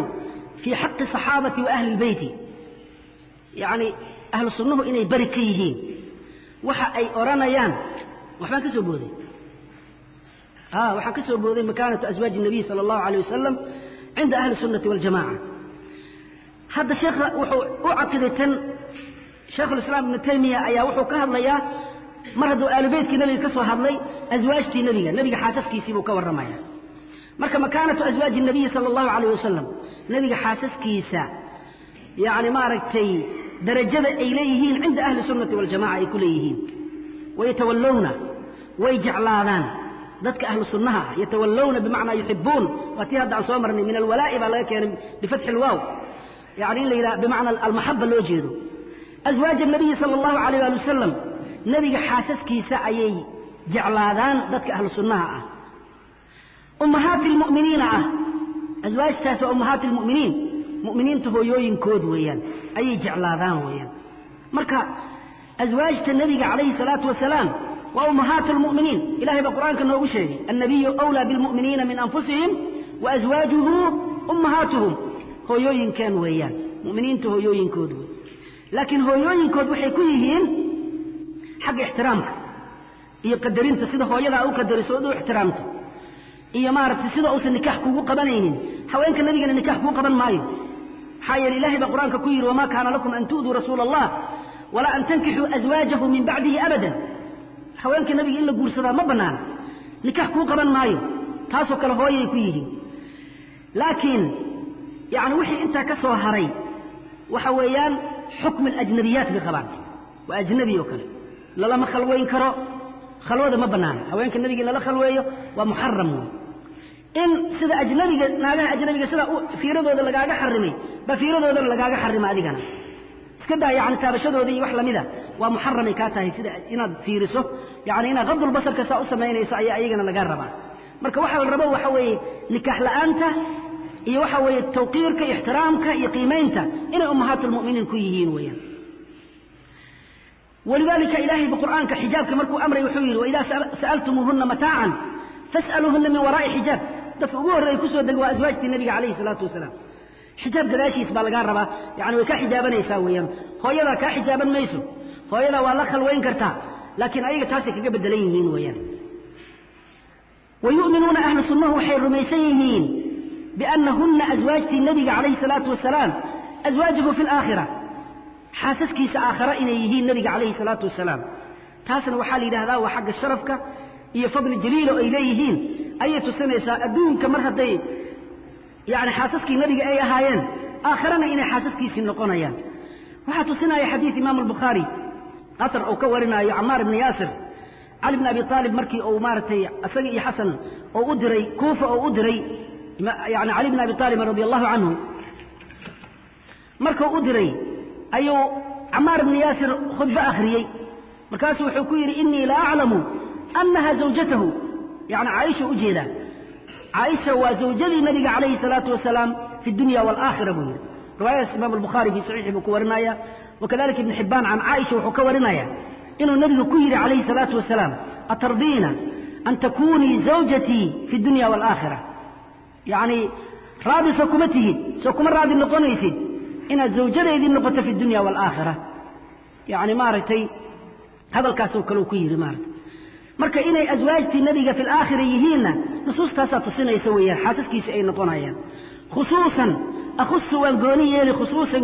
fii xaqi saxaabati wa ahli lbeyti yacni ahlu inay beri ka yihiin waxa ay odhanayaan waxbaan ka soo booday waxaan ka soo booday makaanatu aswaaji الnabiy salى اllahu alيه wasalam cinda ahli الsunnati waاljamaca hadda sheekha wuxuu u caqiday tan shaekhulislaam ibnu taymiya ayaa wuxuu ka hadlayaa mar hadduu aalubeytkii nebiga ka soo hadlay aswaajtii nebiga nebiga xaasaskiisii buu ka warramaya marka makaanatu aswaaji الnabiyi salى اllahu alayh wasalam nebiga xaasaskiisa yani maaragtay darajada ay leeyihiin cinda ahli sunnati waljamaca ay ku leeyihiin. Wayatawallowna way jeclaadaan. Dadka ahlu sunnaha ah yatawallowna bimacnaa yuxibuun waa tii hadda aan soo marnay min alwalaa'i baa laga keenay bifatxi lwaaw yani in la bimacnaa almaxaba loo jeedo. Aswaaja nabiyi sala allahu calayh waali wasalam nebiga xaasaskiisa ayay jeclaadaan dadka ahlu sunnaha ah. Ummahaati lmu'miniina ah. Aswaajtaas waa ummahaati lmu'miniin mu'miniinta hooyooyinkood weeyaan ayay jeclaadaan weeyaan. Marka aswaajta nebiga calayhi salaatu wasalaam waa ummahaat lmu'miniin ilahay baa qur'aanka noogu sheegay annabiyu awlaa bilmu'miniina min anfusihim wa aswaajuhu ummahaatuhum. Hooyooyinkeen weeyaan mu'miniinta hooyooyinkood wey laakiin hooyooyinkood waxay ku yihiin xagga ixtiraamka iyo qadarinta sida hooyadaa u qadariso od u ixtiraamto iyo maaragtay sida uusan nikaax kugu qabanaynin. Haweenka nebigana nikaax kuu qaban maayo maxaa yeele ilahay baa qur'aanka ku yidhi wamaa kaana lakum an tu'duu rasuula allah walaa an tankixuu aswaajahu min bacdihi abadan. Haweenka nebiga in la guursadaa ma bannaana nikaax kuu qaban maayo taasoo kale hooyay ku yihiin. Laakiin yacni wixii intaa ka soo haray waxa weeyaan xukm alajnabiyaat bay qabaan. Waa ajnabi oo kale. Lalama khalweyn karo khalwada ma bannaana haweenka nebiga in lala khalweeyo waa muxaram in sida ajnabiga naagaha ajnabiga sida fiiradooda lagaaga xarimay ba fiiradoodana lagaaga xarima adigana. Iska daa yani taabashadooda iyo wax lamida waa muxaramay kaa tahay sida inaad fiiriso. Yani inaad qadulbasarka saa u samaynayso ayaa ayagana lagaa rabaa. Marka waxaa la rabo waxa weeye nikaax la'aanta iyo waxa weeye tawqiirka ixtiraamka iyo qiimaynta inay ummahaat lmu'miniin ku yihiin weeyaan. Walidalika ilahay qur'aanka xijaabka markuu amray wuxuu yidhi waidaa sa'altumuuhuna mataacan fas'aluuhuna min waraa'i xijaab. Dadka ugu horreeya ku soo deg waa aswaajtii nebiga calayhi salaatu wasalaam xijaab gadaashiis baa lagaa rabaa. Yani way kaa xijaabanaysaa weeyaan. Hooyadaa kaa xijaaban mayso. Hooyadaa waa la khalwayn kartaa. Laakiin ayaga taasay kaga bedelan yihiin weeyaan. Wa yu'minuuna ahlu sunnahu waxay rumaysan yihiin biannahunna aswaajtii nebiga calayhi salaatu wasalaam aswaajahu fi alaakhira xaasaskiisa aakhara inay yihiin nebiga calayhi salaatu wasalaam taasna waxaa la yidhahdaa waa xagga sharafka iyo fadli jaliilo ay leeyihiin. Ayay tusinaysaa adduunka mar hadday yani xaasaskii nebiga ay ahaayeen aakhirana inay xaasaskiisii noqonayaan. Waxaa tusinaya xadiid imaamu albukhaari atar uu ka warinaayo camaar ibni yaasir cali bn abi aalib markii uu maaragtay isaga iyo xasan oo u diray kuufa oo u diray yani cali bn abi aalibin radi allahu canhu markuu u diray ayuu camaar ibni yaasir khudbo akhriyey. Markaasuu wuxuu ku yidhi inii la aclamu annaha zawjatahu. Yani caaisha u caaisha waa zawjadii nabiga calayhi salaatu wasalaam fi dunya waalaakhira buu yidhi. Riwaayadaas imaam albukhaari fii saxiixi buu ku warinaya wakadalika ibn xibbaan can caaisha wuxuu ka warinaya inuu nebigu ku yidhi calayhi salaatu wasalaam atardiina an takunii zawjatii fi dunya waalaakhira yacni raadi soo kuma tihid soo kuma raadi noqonaysid inaad zawjadeydii noqoto fi dunya waalaakhira yacni maaragtay hadalkaasoo kale uu ku yidhi maaragtay. Marka inay aswaajtii nebiga fi alaakhira yihiinna nusuustaasaa tusinaysa weeyaan xaasaskiisi ay noqonayaan. Khusuusan akhusu waan gooni yeeli khusuusan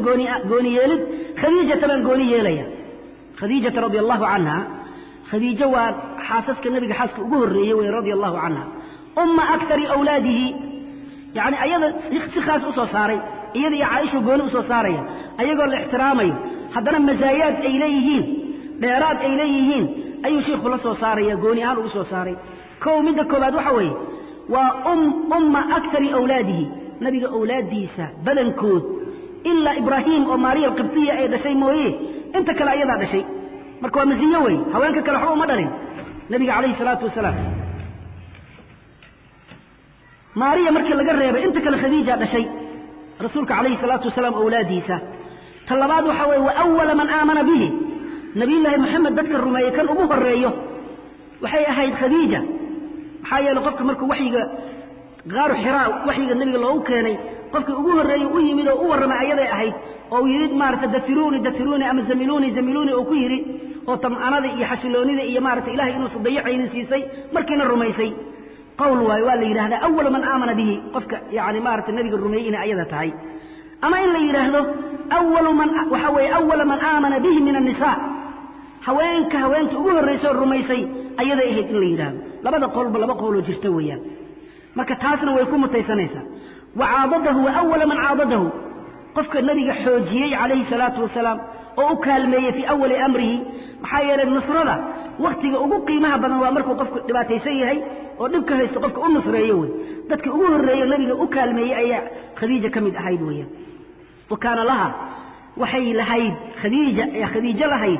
gooni yeelid khadiijata baan gooni yeelaya khadiijata radia allahu canha khadiijo waa xaasaska nebiga xaaska ugu horreeyey wey radia allahu canha umma akari awlaadihi yacni ayada si khaas u soo saaray iyada iyo caaisha gooni u soo saaraya ayagoo la ixtiraamayo haddana masaayaad ay leeyihiin dheeraad ay leeyihiin ayuu la soo saaraya gooni ahaan ugu soo saaray kow midda koobaad waxa weeye waa um umma akari awlaadihi nabiga awlaaddiisa badankood ilaa ibraahim oo maariya alqibtiya ay dhashay mooye inta kale ayadaa dhashay. Marka waa masiyo wey haweenka kale waxba uma dhalin nabiga calayhi salaatu wasalaam. Maariya markii laga reebay inta kale khadiija dhashay rasuulka calayhi salaatu wasalaam awlaadiisa ta labaad waxa weeye wa awala man aamana bihi nabiyullaahi moxamed dadka rumeeyey kan ugu horeeyo waxay ahayd khadiija maxaa yeeley qofka markuu waxyiga qaaru xiraa waxyiga nebiga loogu keenay qofkii ugu horreeyey u yimid oo u warramay ayaday ahayd oo yidhi maarata dafiruuni dafiruuni ama zamiluuni zamiluuni oo ku yidhi oo tam'anada iyo xasiloonida iyo maarata ilahay inuusan dayacaynin siisay markiina rumaysay. Qowl waayo waa la yidhahdaa awalu man aamana bihi. Qofka yani maarata nebiga rumeeyey inay ayada tahay. Ama in la yidhaahdo awalu man waxa weeye awala man aamana bihi min annisaa haweenka haweenta ugu horraysa oo rumaysay ayaday ahayd in la yidhaahdo labada qowlba laba qowloo jirta weeyaan. Marka taasna way ku mutaysanaysaa. Wa caadadahu wa awala man caadadahu. Qofka nebiga xoojiyey calayhi salaatu wasalaam oo u kaalmeeyey fii awali amrihi maxaa yeelay nusrada wakhtiga ugu qiimaha badan waa markuu qofku dhibaataysan yahay oo dhibka haysto qofka u nusreeyo wey dadka ugu horreeyo nebiga u kaalmeeyey ayaa khadiija ka mid ahayd weeyaan. Wa kaana laha waxay lahayd khadiija khadiijo lahayd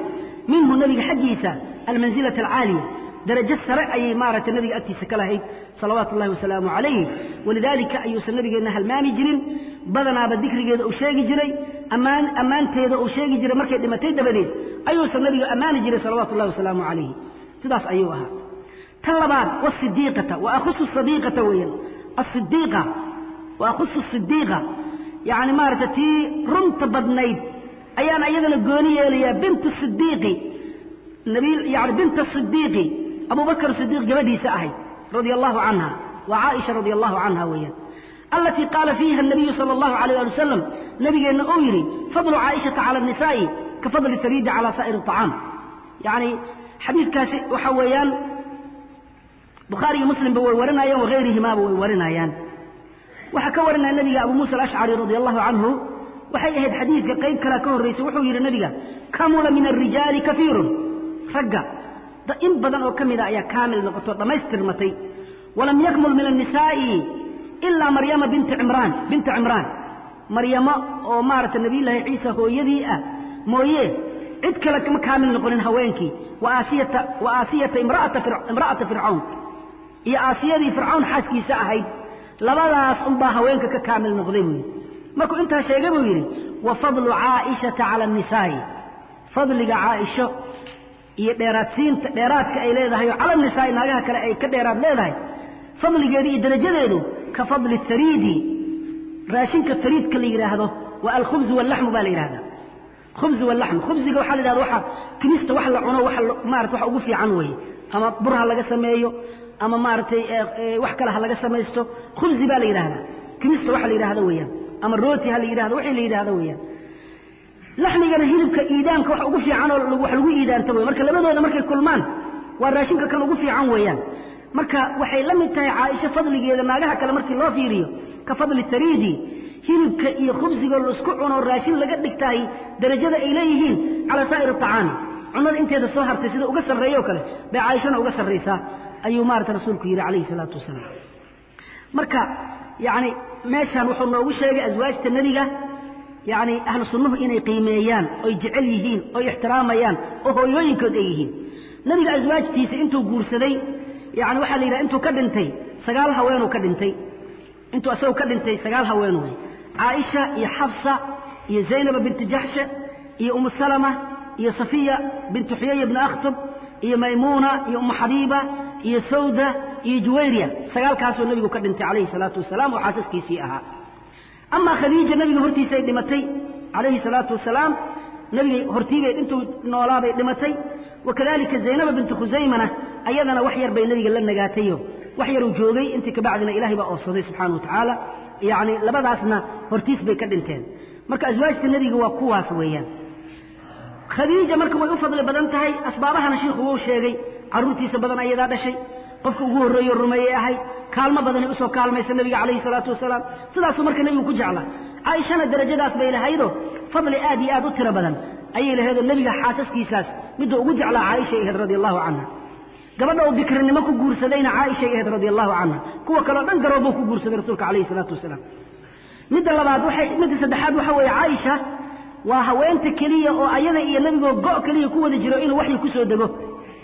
minhu nebiga xaggiisa almansilata alcaaliya darajo sare ayay maaragtay nabiga agtiisa ka lahayd salawaatu ullahi wasalaamu calayh walidaalika ayuusan nabigeenna halmaami jirin badanaaba dikrigeeda uu sheegi jiray ammaan ammaanteeda uu sheegi jiray markay dhimatay dabadeed ayuusan nabiga ammaani jiray salawaatu ullahi wasalaamu calayhi. Sidaas ayuu ahaa. Tan labaad wasidiiqata wa akhusu sadiiqata weeyaan. Asidiiqa wa akhusu sidiiqa yacni maaragtay tii runta badnayd ayaan ayadana gooni yeelayaa bintu sidiiqi nabi yani binta sidiiqi abubakr sidiiq gabadhiisa ahayd radia allahu canha waa caaisha radia allahu canha weeyaan. Alatii qaala fiiha anabiyu sala allahu calayh ali wasalam nabigeenna uu yidhi fadlu caaishata cala annisaa'i ka fadli tariidi calaa saa'iri acaam yacni xadiidkaasi waxa weeyaan bukhaari iyo muslimba way warinaayaan wahayrihimaaba way warinaayaan waxaa ka warinaya nabiga abu muusa alashcari radia allahu canhu waxay ahayd xadiidka qayb kalea ka horraysay wuxuu yidhi nabiga kamula min alrijaali kaiirun ragga in badan oo ka mida ayaa kaamil noqoto dhammaystirmatay. Walam yakmul min annisaa'i ilaa maryama binti cimraan binta cimraan. Maryamo oo maaragtay nabiyullaahi ciisa hooyadii ah mooye cid kale kama kaamil noqonin haweenkii. Wa aasiyata wa aasiyata imra'ata fircawn iyo aasiyadii fircawn xaaskiisa ahayd labadaas unbaa haweenka ka kaamil noqday buu yidhi. Markuu intaa sheegay buu yidhi wa fadlu caa'ishata cala annisaa'i. Fadliga caaisho iyo dheeraadsiinta dheeraadka ay leedahay oo cala nisaa'i naagaha kale ay ka dheeraad leedahay fadligeedu iyo darajadeedu ka fadli tariidi raashinka tariidka la yidhaahdo waa alkhubzu wallaxmu baa la yidhahdaa khubzi wallaxm khubziga waxaa la yidhahda waxa kimista wax la cuno waxa maarata wax ugu fiican weeye. Ama bur ha laga sameeyo ama maaragtay wax kale ha laga samaysto. Khubzi baa la yidhahdaa kimista waxa la yidhahdo weeyaan. Ama rooti ha la yidhahdo wixii la yidhahdo weeyaan laxmigana hilibka iidaanka wax ugu fiican oo wax lagu iidaanto wey. Marka labadooda markay kulmaan waa raashinka kan ugu fiican weeyaan. Marka waxay la mid tahay caaisho fadligeeda naagaha kale markii loo fiiriyo ka fadli tariidi hilibka iyo khubsiga la isku cuno raashin laga dhigtahay darajada ay leeyihiin calaa saa'ir aطacaami cunada inteeda soo hartay sida uga sarreeyo o kale bay caaishana uga sarraysaa ayuu maarata rasuulku yidhi calayhi salaatu wasalaam. Marka yacni meeshaan wuxuu noogu sheegay aswaajta nebiga yacni ahlu sunnuhu inay qiimeeyaan oy jecel yihiin oy ixtiraamayaan oo hooyooyinkood ay yihiin. Nebiga aswaajtiisa intuu guursaday yani waxaa la yidhaha intuu ka dhintay sagaal haweenuu ka dhintay. Intuu asagoo ka dhintay sagaal haween caaisha iyo xafsa iyo zaynaba binti jaxshe iyo umu salama iyo safiya bintu xuyaya bni akhtub iyo maymuuna iyo umu xabiiba iyo sawda iyo juwayriya. Sagaalkaasuu nebigu ka dhintay calayhi salaatu wasalaam oo xaasaskiisii ahaa amaa khadiija nebiga hortiisay dhimatay calayhi salaatu wasalaam nebiga hortiibay intuu noolaabay dhimatay. Wakadalika zaynaba bintu khusaymana ayadana wax yar bay nebiga la nagaatayo wax yaruu joogay intii kabacdina ilahay baa oofsaday subxaana wa tacaala yacni labadaasna hortiis bay ka dhinteen. Marka aswaajta nebiga waa kuwaas weeyaan. Khadiija marka way u fadli badan tahay asbaabahana shiikhu wuu sheegay carruurtiisa badan ayadaa dhashay qofka ugu horreeyo rumeeyey ahayd kaalmo badanay u soo kaalmaysa nebiga calayhi salaatu wasalaam. Sidaasuu marka nebigu ku jeclaa. Caaishana darajadaas bay lahaydoo fadli aad iyo aad u tiro badan. Ayay laheedoo nebiga xaasaskiisaas. Midda ugu jeclaa caaishay ahayd radia allahu canha gabadha uu bikrinimo ku guursadayna caaishay ahayd radia allahu canha kuwa kaleo dhan garoobuu ku guursaday rasuulka calayhi salaatu wasalaam. Midda labaad waxay midda saddexaad waxa weeye caaisha waa haweenta keliya oo ayada iyo nebigoo go' keliya ku wada jiro inuu waxyi ku soo dego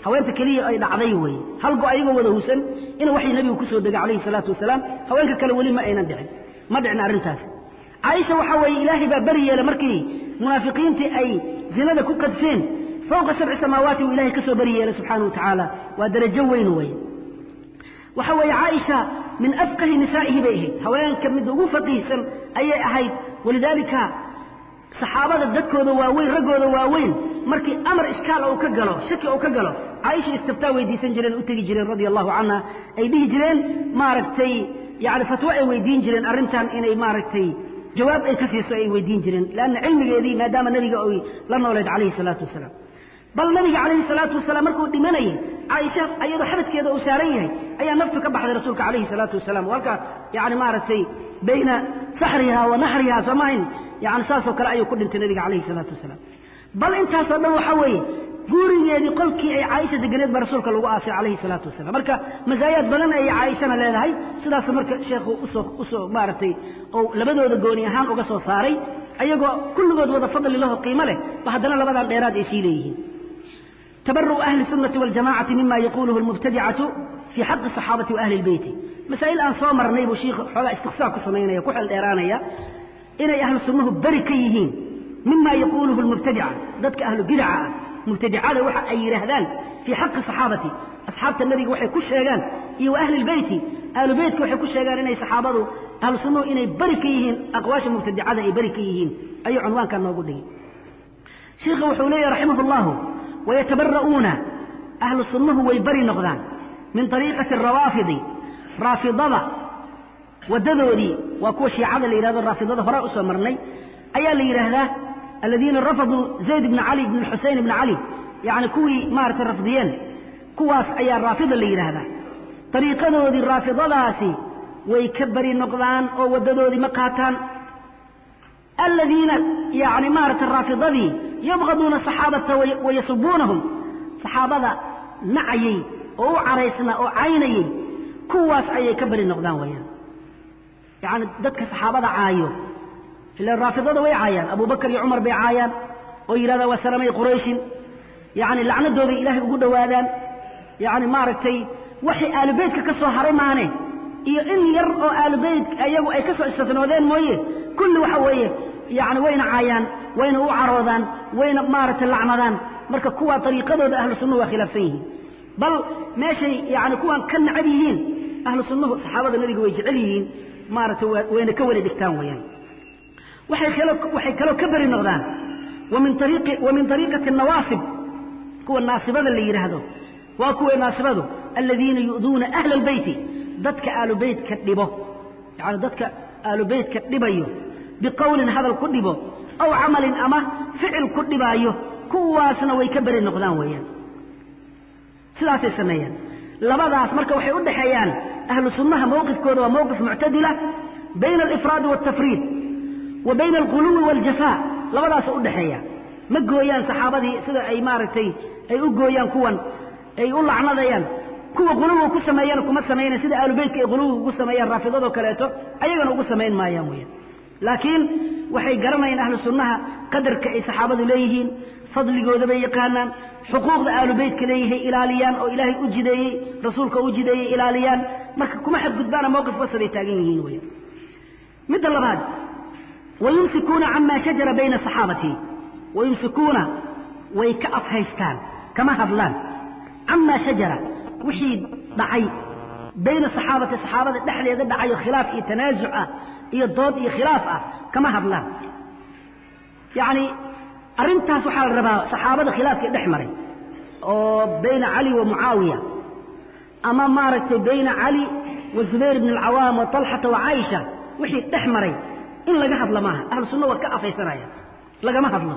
haweenta keliya ay dhacday weeye hal go' ayagoo wada husan inuu waxyi nebigu ku soo dego calayhi salaatu wasalaam haweenka kale weli ma aynan dhicin. Ma dhicin arrintaas. Caaisha waxa weeye ilaahay baa beri yeela markii munaafiqiintii ay zinada ku kadfeen fowqa sabci samaawaati uu ilahay ka soo beri yeelay subxaanahu wa tacaala waa darajo weyn weeye waxa weeye caaisha min afqahi nisaa'ihi bay ahayd. Haweenka mid ugu faqiihsan ayay ahayd. Walidaalika saxaabada dadkooda waaweyn raggooda waaweyn markii amar ishkaal uu ka galo shaki uu ka galo caaisha istiftaa weydiisan jireen u tegi jireen radia allahu canha ay dhihi jireen maaragtay yani fatwo ay weydiin jireen arrintan inay maaragtay jawaab ay ka siiso ay weydiin jireen. Leanna cilmigeedii maadaama nebiga ay la nooleed calayhi salaatu wasalaam. Bal nabiga calayhi salaatu wasalaam markuu dhimanayay caaisha ayadoo xabadkeeda uu saaran yahay ayaa naftu ka baxday rasuulka calayhi salaatu wasalaam. Halkaa yani maaragtay bayna saxriha wa naxriha soo maahayn yani saasoo kale ayuu ku dhintay nabiga calayhi salaatu wasalaam. Bal intaasoo dhan waxaa weeye guurigeedii qolkii ay caaisha deganeed baa rasuulka lagu aasay calayhi salaatu wasalam marka masaayaad badan ayay caaishana leedahay sidaasu marka sheekhu u soo u soo maaragtay oo labadooda gooni ahaan uga soo saaray ayagoo kulligood wada fadli laho qiimo leh ba haddana labadan dheeraad ay sii leeyihiin. Tabaru'u ahli sunnati waljamacati mima yaquuluhu almubtadicatu fii xaqi saxaabati wa lbeyti masaa'il aan soo marnay buu shiikh xoogaa istiqsaar ku samaynaya ku xel dheeraanaya inay ahlu sunnuhu beri ka yihiin. Mima yaquuluhu almubtadica dadka ahlu bidaca ah mubtadicada waxa ay yidhaahdaan fii xaqi saxaabati. Asxaabta nebiga waxay ku sheegaan iyo ahli lbeyti ahlu beytka waxay ku sheegaan inay saxaabadu ahlu inay beri ka yihiin aqwaasha mubtadicada ay beri ka yihiin. Ayuu cunwaankan noogu dhigay. Shiikha wuxuu leeyahy raximah allahu wayatabara'uuna ahlu sunnuhu way beri noqdaan min ariiqati arawaafidi raafidada waddadoodii waa kuwa shiicada la yidhahdo raafidada hore u soo marnay. Ayaa la yidhaahdaa aladiina rafaduu zayd bna cali bn xuseyn bna cali yani kuwii maaragtay rafdiyeen kuwaas ayaa raafida la yidhaahdaa dariiqadoodii raafidadaasi way ka beri noqdaan oo waddadoodii ma qaataan. Aladiina yani maaragtay raafidadii yabqaduuna saxaabata wayasubuunahum saxaabada nacayey oo u caraysna oo caynayey kuwaas ayay ka beri noqdaan wayaan yani dadka saxaabada caayo ila raafidada way caayaan. Abubakar iyo cumar bay caayaan. Oo yidhahdaan waa salamay qurayshin yani lacnadooday ilaahay ugu dhowaadaan. Yani maaragtay waxay aalubeytka ka soo haray maane iyo in yar oo aalubeyt iyagu ay ka soo istifnoodeen mooye kulli waxa weeye yani wayna caayaan wayna u caroodaan wayna maaragtay lacnadaan. Marka kuwaa dariiqadooda ahlu sunnuhu waa khilaafsan yihiin. Bal meeshay yani kuwaan ka nacab yihiin ahlu sunnuhu saxaabada nebiga way jecel yihiin. Maaragtay wayna ka wada dhigtaan wayaan waxay kaloo ka beri noqdaan. Wamin ariiqati nawaasib. Kuwa naasibada la yidhaahdo waa kuwa naasibadu aladiina yu'duuna ahla albeyti dadka aalubeytka dhibo. Yani dadka aalubeytka dhibayo. Biqowlin hadal ku dhibo. Aw camalin ama ficil ku dhibaayo. Kuwaasna way ka beri noqdaan weeyaan. Sidaasay sameeyaan. Labadaas marka waxay u dhaxeeyaan ahlu sunnaha waa mowqif muctadila bayna alifraadi waaltafriid wa bayna alquluwi waاljafaa labadaasa u dhaxeeya. Ma gooyaan saxaabadii sida ay maaragtay ay u gooyaan kuwan ay u lacnadayaan. Kuwa quluwiga ku sameeyana kuma samaynayan sida aalubeytka ay quluwiga ugu sameeyaan raafidadoo kaleeto ayagana ugu samayn maayaan weyaan laakiin waxay garanayaan ahlu sunnaha qadarka ay saxaabadu leeyihiin fadligooda yaqaanaan xuquuqda aalubeytka leeyahay ilaaliyaan oo ilaahay u jideeyey rasuulka u jideeyey ilaaliyaan. Marka kuma xadgudbaana mowqif wasaday taagan yihiin weyaan midda labaad wayumsikuuna camaa shajara bayna saxaabati wayumsikuuna way ka afhaystaan kama hadlaan. camaa shajara wixii dhacay. bayna saxaabati saxaabada dhexdeeda dhacayo khilaaf iyo tanaasuc ah iyo dood iyo khilaaf ah kama hadlaan. Yacni arrintaas waxaa la rabaa saxaabada khilaafkii dhex maray. Oo bayna cali wa mucaawiya. Ama maaragtay bayna cali wa zubayr bn alcawaam wa talxata wa caaisha wixii dhex maray in laga hadla maaha. Ahlu sunna waa ka afaysanaya. Lagama hadlo.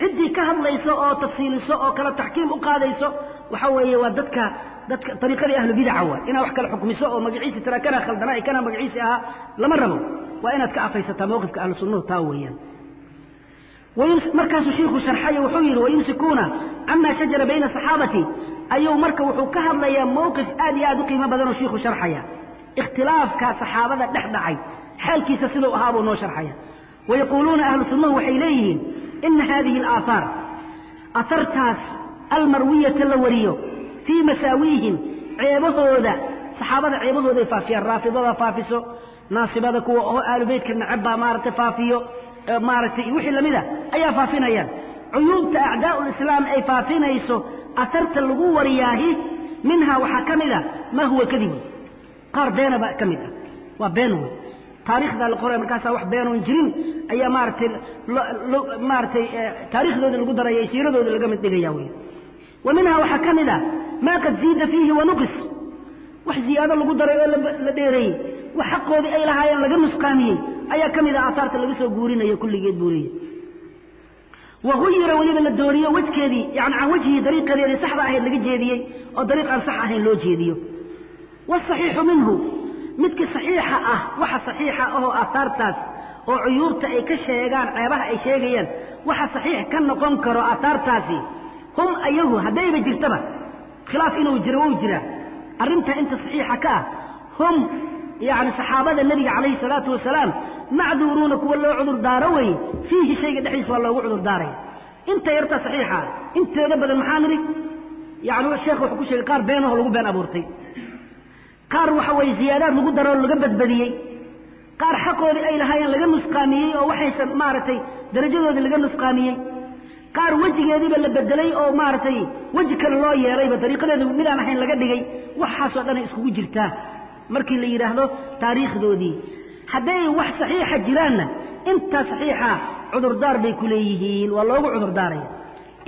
Ciddii ka hadlayso oo tafsiiliso oo kala taxkiim u qaadayso waxa weeye waa dadka dadka ariiqadii ahlu bidaca waa inaad wax kala xukmiso oo magaciisi tira kana khaldana i kana magaciisi ahaa lama rabo. Waa inaad ka afaysataa mowqifka ahlu sunnahu taa weeyaan. Markaasuu shiiku sharxayo wuxuu yidhi wayumsikuuna camaa shajara bayna saxaabati. Ayuu marka wuxuu ka hadlayaa mowqif aad iyo aad u qiimo badanoo shiiku sharxaya. Ikhtilaafka saxaabada dhex dhacay xaalkiisa siduu ahaa buu noo sharxaya. Wayaquuluuna ahlu sunnahu waxay leeyihiin ina hadihi alaahaar ahartaas almarwiyata la wariyo fii masaawiihim ceebahooda saxaabada ceebahooday faafiyaan raafidada faafiso naasibada kuwa oo aalubeytka nacabbaa maaragtay faafiyo maaragtay wixii lamida ayaa faafinayaan. Cuyuubta acdaa'u lislaam ay faafinayso aharta lagu wariyaahi minhaa waxaa ka mid a maa huwa kadibun qaar beena baa ka mid ah. Waa been wey taarikhdaa la qoraya markaasaa wax beenoon jirin ayaa maaratay maaratay taarikhdooda lagu daraya siiradooda laga mid wey wa minhaa waxaa ka mid a maa qad ziida fiihi wanuqis wax ziyaado lagu daray oo la dheereeyey wax xaqoodii ay lahaayeen laga nusqaamiyey ayaa ka mid a aataarta laga soo guurinayo kulligeed buuriye wahuyira weliba la dooriyo wejkeedii yani can wejhii dariiqadeedii saxda ahayd laga jeediyey oo dariiq aan sax ahayn loo jeediyo. Wاsaxiixu minhu midka saxiixa ah waxa saxiixa ahoo aataartaas oo cuyuubta ay ka sheegaan ceebaha ay sheegayaan waxa saxiix ka noqon karo aataartaasi hum ayagu haddayba jirtaba khilaaf inuu jiro wou jiraa. Arrintaa inta saxiixa ka ah hum yani saxaabada nebiga calayhi salaatu wasalaam macduuruuna kuwa loo cudur daaro weye fiihi shayga dhexdiisa waa loogu cudur daaraya inta yarta saxiixa inteeda badan maxaa nidhi? Yani sheekh wuxuu ku sheegay qaar beenaho lagu been abuurtay qaar waxa weeye ziyaadaad lagu daro laga badbadiyey. Qaar xaqoodii ay lahaayeen laga nusqaamiyey oo waxaysan maaragtay darajadoodii laga nusqaamiyey. Qaar wejigeediiba la bedelay oo maaragtay weji kale loo yeelayba dariiqadeeda midaan ahayn laga dhigay. Waxaasoo dhanay iskugu jirtaa. Markii la yidhaahdo taariikhdoodii. Hadday wax saxiixa jiraanna intaa saxiixa cudurdaar bay ku leeyihiin waa loogu cudurdaaraya.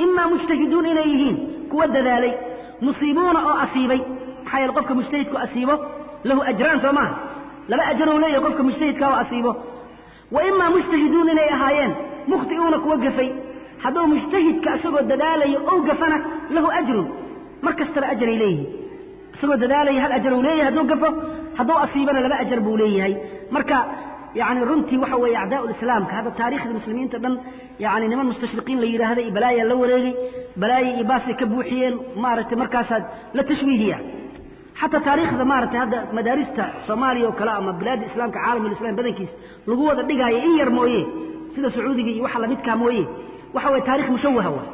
Imaa mujtahiduun inay yihiin kuwa dadaalay musiibuuna oo asiibay maxaa yeele qofka mujtahidku asiibo lahu ajraan soo maaha. Laba ajarou leeyahay qofka mujtahidka oo asiibo. Wa imaa mujtahiduun inay ahaayeen mukhti'uuna kuwa gafay. Hadduu mujtahidka isagoo dadaalayo ou gafana lahu ajrun. Mar kastaba ajaray leeyihiin. Isagoo dadaalaya hal ajar uu leeyahay hadduu gafo hadduu asiibana laba ajar buu leeyahay. Marka yani runtii waxa weeye acdaa lislaamka hadda taarikhda muslimiinta dhan yani niman mustashriqiin la yidhaahda iyo balaayaa la wareegay balaaya iyo baasay ka buuxiyeen maaragtay markaasaad la tashwiihiya xataa taariikhda maaragtay hadda madaarista soomaaliya oo kale ama bilaadda islaamka caalamulislam badankiisa lagu wada dhigaayo in yar mooye sida sacuudiga iyo waxa lamidkaa mooye. Waxa weye taarikh mushawaha waay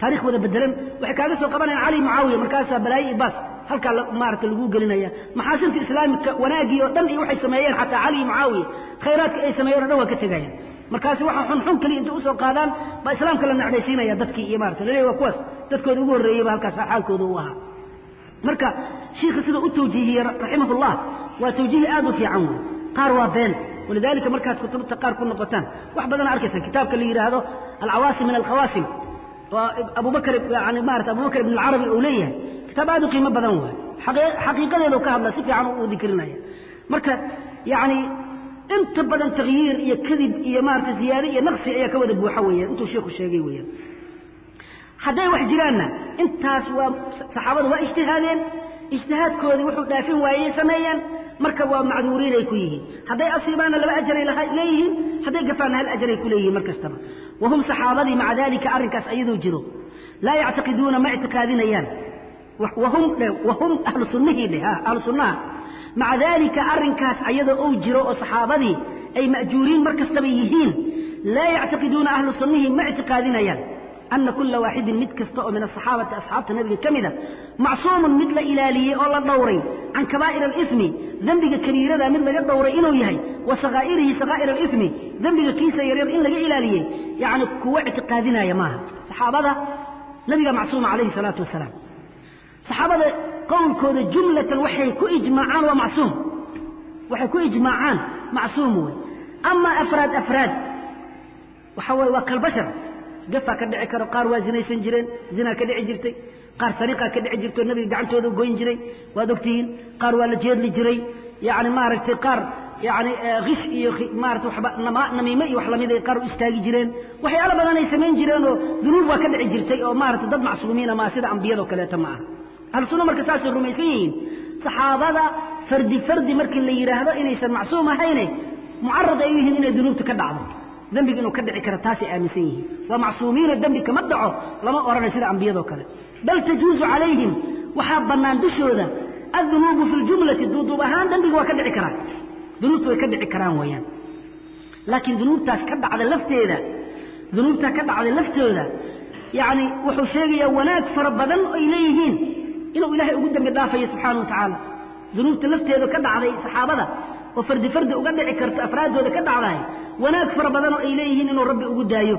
taarikh wada bedelan waxay kaaga soo qabanayaan cali mucaawiya markaasaa balaayo iyo baas halkaa maarata lagu gelinaya. Maxaasinta islaamika wanaaggii oo dhan iyo waxay sameeyeen xataa cali iyo mucaawiya khayraadka ay sameeyeen o dhan waa ka tegayaan markaasi waxa xunxun keliya intay u soo qaadaan baa islaamka la necdaysiinaya dadkii iyo maarata laleeyahy waa kuwaas dadkooda ugu horreeyeyba halkaas xaalkooda u ahaa marka shiikha sida u tawjiihiyey raximahullah waa tawjiihi aad u fiican wey qaar waa been. Walidalika markaad kutubta qaar ku noqotaan wax badana arkaysan kitaabka la yidhaahdo alcawaasim min alkhawaasim. Waa abubakr yani maarata abubakr ibn alcarabi uu leeyahay. Kitaab aad u qiimo badan waay xaqiiqadeedu ka hadla si fiican uu dikrinaya. Marka yani inta badan takyiir iyo kadib iyo maarata ziyaade iyo naqsi ayaa ka wada buuxa weeyaan. Intuu sheikhu sheegay weeyaan hadday wax jiraanna intaas waa saxaabadu waa ijtihaadeen. Ijtihaadkoodii wuxuu dhaafin waayey sameeyeen marka waa macduuriin ay ku yihiin. Hadday asiibaanna laba ajaray leeyihiin. Hadday gafaanna hal ajaray ku leeyihiin mar kastaba. Wahum saxaabadii maca dalika arrinkaas ayaduu jiro. Laa yactiqiduuna ma ictiqaadinayaan wahum wahum ahlu dheh ahlu maca dalika arrinkaas ayadoo ou jiro oo saxaabadii ay ma'juuriin mar kastaba yihiin. Laa yactiqiduuna ahlu ma ictiqaadinayaan ana kula waaxidin mid kasta oo min asaxaabati asxaabta nabiga ka mida macsuumun mid la ilaaliyey oo la dhowray can kabaa'ir alismi dembiga kabiirada mid laga dhowray inuu yahay wa sakaa'irihi sakaa'ir alismi dembiga kiisa yaryar in laga ilaaliyey yacni kuwa ictiqaadinaya maaha saxaabada nabiga macsuuma calayhi salaatu wasalaam saxaabada qowlkooda jumlatan waxay ku ijmaacaan waa macsuum waxay ku ijmaacaan macsuum wey ama afraad afraad waxa weye waa kalbashar gafaa ka dhici karo qaar waa zinaysan jireen zinaa ka dhici jirtay qaar sariiqaa ka dhici jirto nabiga gacantooda goyn jiray waad ogtihiin qaar waa la jeedli jiray. Yani maaragtay qaar yani kish iyo maarata waba namiime iyo wax lamida qaar u istaagi jireen. Waxyaalo badan ay samayn jireen oo dunuub waa ka dhici jirtay oo maarata dad macsuumiina maa sida ambiyado kaleeto ma aha. Ahlu sunna marka saasay rumaysan yihiin. Saxaabada fardi fardi markii la yidhaahdo inaysan macsuum ahayne mucarad ay u yihiin inay dunuubta ka dhacdo dembiga inuu ka dhici karo taasay aaminsan yihiin. Waa macsuumiina dembi kama dhaco lama odhanayo sida ambiyadoo kale. Bal tajuusu calayhim waxaa bannaan dushooda addunuubu fi ljumlati duuduub ahaan dembiga waa ka dhici karaa dunuubta way ka dhici karaan weeyaan. Laakiin dunuubtaas ka dhacda lafteeda dunuubtaa ka dhacda laftooda yacni wuxuu sheegayaa wanaag fara badan ay leeyihiin inuu ilaahay ugu dembi dhaafayo subxaana wa tacaala dunuubta lafteedu ka dhacday saxaabada oo fardi fardi uga dhici karto afraaddooda ka dhacdahay wanaag fara badanoo ay leeyihiin inuu rabbi ugu daayo.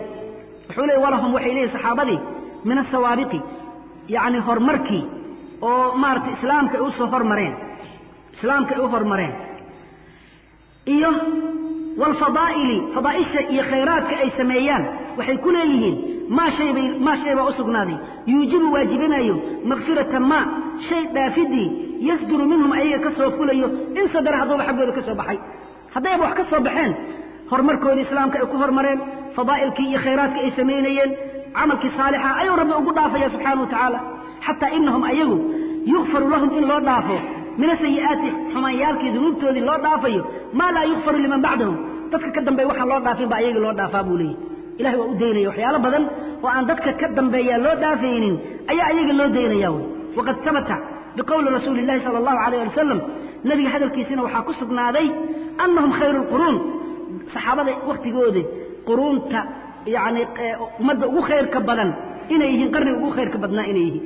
Wuxuu leey walahum waxay leeyihiin saxaabadii min asawaabiqi yacni horumarkii oo maaragtay islaamka ay u soo hormareen islaamka ay u hormareen. Iyo waalfadaa'ili fadaa'isha iyo khayraadka ay sameeyaan waxay ku leeyihiin maa shaybay maa shay baa u sugnaaday. Yuujibu waajibinayo makfirata maa shay dhaafidii yasduru minhum ayaga ka soo fulayo. In sadara hadduuba xaggooda ka soo baxay. Haddayba wax ka soo baxeen horumarkoodii islaamka ay ku hormareen fadaa'ilkii iyo khayraadka ay samaynayeen camalkii saalixa ayuu rabbi ugu dhaafaya subxaana wa tacaala. Xataa inahum ayagu yukfaru lahum in loo dhaafo. Min asayi'aati xumaanyaalkii dunuubtoodii loo dhaafayo maa laa yukfaru liman bacdahum. Dadka ka dambeeya waxaan loo dhaafin baa ayagii loo dhaafaa buu leeyahy ilahay waa u daynaya waxyaalo badan oo aan dadka ka dambeeyaa loo dhaafaynin. Ayaa ayaga loo daynaya wy waqad sabata biqowli rasuuli illahi sala allahu alayh ali wasalam nebiga hadalkiisina waxaa ku sugnaaday annahum khayru lquruun saxaabada wakhtigooda quruunta yacni ummadda ugu khayrka badan inay yihiin qarniga ugu khayrka badnaa inay yihiin.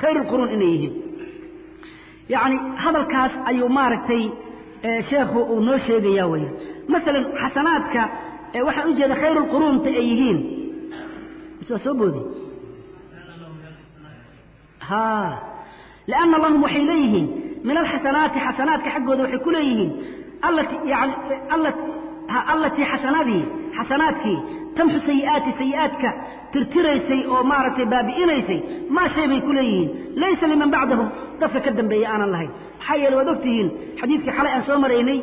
Khayru lquruun inay yihiin. Yacni hadalkaas ayuu maaragtay sheekhu uu noo sheegaya weya masalan xasanaadka waxaan u khayru lquruunta ay yihiin. Mis waa soo boodi? Ha lianna lahum waxay leeyihiin min alxasanaati xasanaadka xaggooda waxay ku leeyihiin allatii xasanadii xasanaadkii tamxu sayi'aati sayi'aadka tirtiraysay oo maaragtay baabi'inaysay maa shay bay ku leeyihiin laysa liman bacdahum dadka ka dambeeya aanan lahayn maxaa yeele waad ogtihiin xadiidkii xalay aan soo maraynay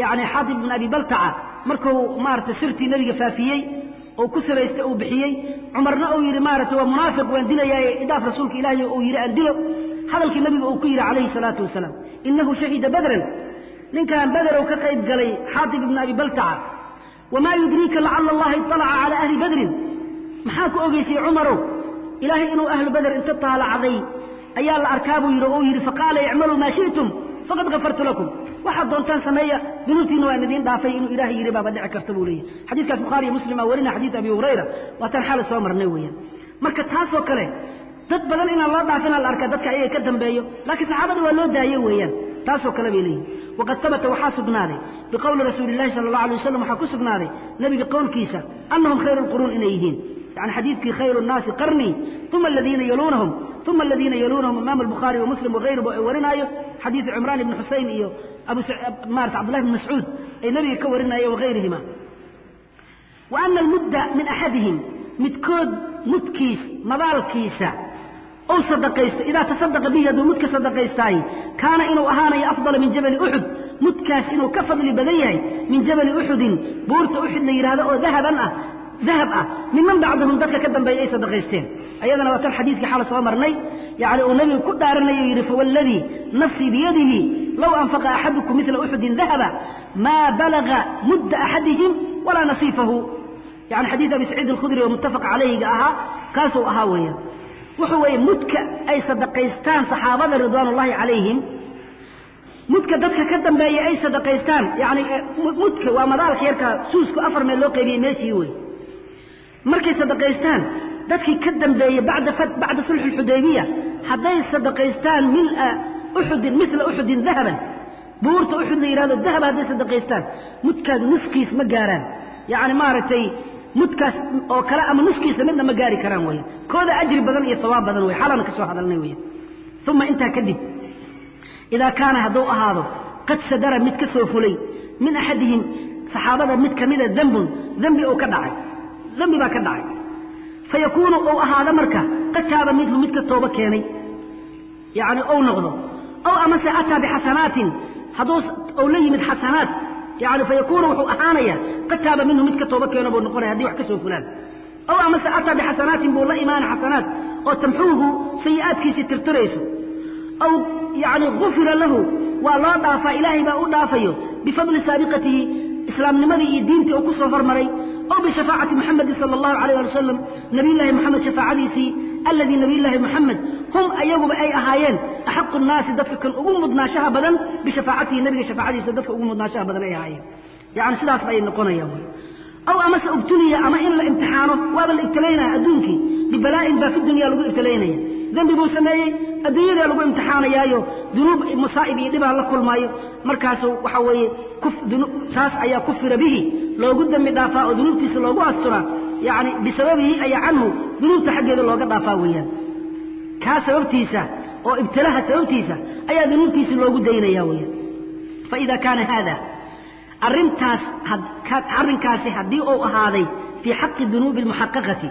yani xaatib bin abi baltaca markuu maaragtay sirtii nebiga faafiyey oo ku siraystay uu bixiyey cumarna uu yidhi maaragtay waa munaafiq waan dilayaaye idaaf rasuulka ilaahay uu yidhi aan dilo hadalkii nebiga uu ku yidhi calayhi salaatu wasalaam innahu shahida badran. Ninkan bederow ka qayb galay xaatib ibna abi baltaca wamaa yudriika lacala allaha iطalaca calaa ahli badrin. Maxaa ku ogeysay cumarow? Ilaahay inuu ahlu beder inta taalacday ayaa la arkaa buu yidhi oo yidhi faqaala icmaluu maa shi'tum faqad kafartu lakum. Waxaad doontaan sameeya dunuubtiina waan idiin dhaafay inuu ilaahay yidhi baaba dhici karta buu leeyahy xadiidkaas bukhaari iyo muslim aa warina xadiid abi hurayra. Waataan xalay soo marnay weeyaan. Marka taasoo kale dad badan inaan loo dhaafina la arkaa dadka ayaga ka dambeeyo laakiin saxaabada waa loo daaye weeyaan. Taasoo kale bay leeyihiin waqad habata waxaa sugnaaday. Biqowli rasuuli illahi sala allahu alay wasalam waxaa ku sugnaaday nebiga qowlkiisa annahum khayru lquruun inay yihiin. Yani xadiidkii khayru nnaasi qarnii uma aladiina yaluunahum uma aladiina yaluunahum imaam albukhaari wa muslim wagayruba ay warinaayo. Xadiidu cimraan ibni xusein iyo abu maarata cabdullahi bni mascuud ay nebiga ka warinaayo wagayrihima wa ana almudda min axadihim midkood mudkiis madaalkiisa ou sadaqaysto idaa tasadaqa bihi hadduu mudka sadaqaystaay kaana inuu ahaanayo afdala min jabali uxud mudkaas inuu ka fadli badan yahay min jabali uxudin buurta uxud la yidhahdo oo dahaban ah dahab ah. Miman bacdahum dadka ka dambeeya ay sadaqaysteen. Ayadana waa tan xadiidkii xala soo marnay. Yani uu nebigu ku dhaaranayo yidhi fawalladii nafsii biyadihi low anfaqa axadukum midla uxudin dahaba maa balaga mudda axadihim walaa nasiifahu. Yani xadiid abi saciid wuxuu weeye mudka ay sadaqaystaan saxaabada ridwaan ullahi calayhim. Mudka dadka ka dambeeya ay sadaqaystaan yani mudka waa madaalka yarka suusku afar meel loo qaybiyey meeshii wey markay sadaqaystaan dadkii ka dambeeyey bacda bacda sulxi lxudaybiya hadday sadaqaystaan mila uxudin mila uxudin dahaban buurta uxud la yidhahdo dahaba hadday sadaqaystaan mudkaas nuskiis ma gaaraan. Yani maaragtay mudkaas oo kale ama nuskiisa midna ma gaari karaan weya kooda ajri badan iyo hawaab badan wey xalana ka hadalnay weya uma intaa kadib idaa kaana hadduu ahaado qad sadara mid ka soo fulay min axadihim saxaabada mid kamida dembun dembi ou ka dhacay. Dembi baa ka dhacay. Fayakuunu ou ahaado marka qad taaba midhu mid ka toobo keenay. Yani ou noqdo ow amase ataa bixasanaatin hadduu ou la yimid xasanaat yani fayakuunu wuxuu ahaanaya qad taaba minhu mid ka toobo keeno buu noqonaya haddii wax ka soo fulaan. Ow amase ataa bixasanaatin buu la imaana xasanaat oo tamxuuhu sayi'aadkiisii tirtirayso. Aw yani gufira lahu waa loo dhaafaa ilaahay baa u dhaafayo bifadli saabiqatihi islaamnimadii iyo diintii uu ku soo hormaray oo bishafaacati muxamedin sala allahu calayh ali wasalam nabiyullaahi moxamed shafaacadiisii alladii nabiyullaahi moxamed hum ayaguba ay ahaayeen axaqu nnaasi dadka kan ugu mudnaashaha badan bishafaacatihi nabiga shafaacadiisa dadka ugu mudnaashaha badan ay ahaayeen yacni sidaas bay noqonayaan wy aw amase ubtuliya ama in la imtixaano waaba la ibtalaynaya adduunkii bibalaa'in baa fi dunya lagu ibtalaynaya dembi buu sameeyey adduunyadaa lagu imtixaanayaayo dunuub masaa'ib iyo dhibaa la kulmaayo markaasu waxa weeye taas ayaa kufira bihi loogu dembi dhaafaa oo dunuubtiisa loogu asturaa yacni bisababihi ayaa canhu dunuubta xaggeeda looga dhaafaa weeyaan. Kaa sababtiisa oo ibtilaha sababtiisa ayaa dunuubtiisa loogu daynaya weeyaan. Faida kaana haada arrintaas arrinkaasi haddii uu ahaaday fii xaqi dunuubi almuxaqaqati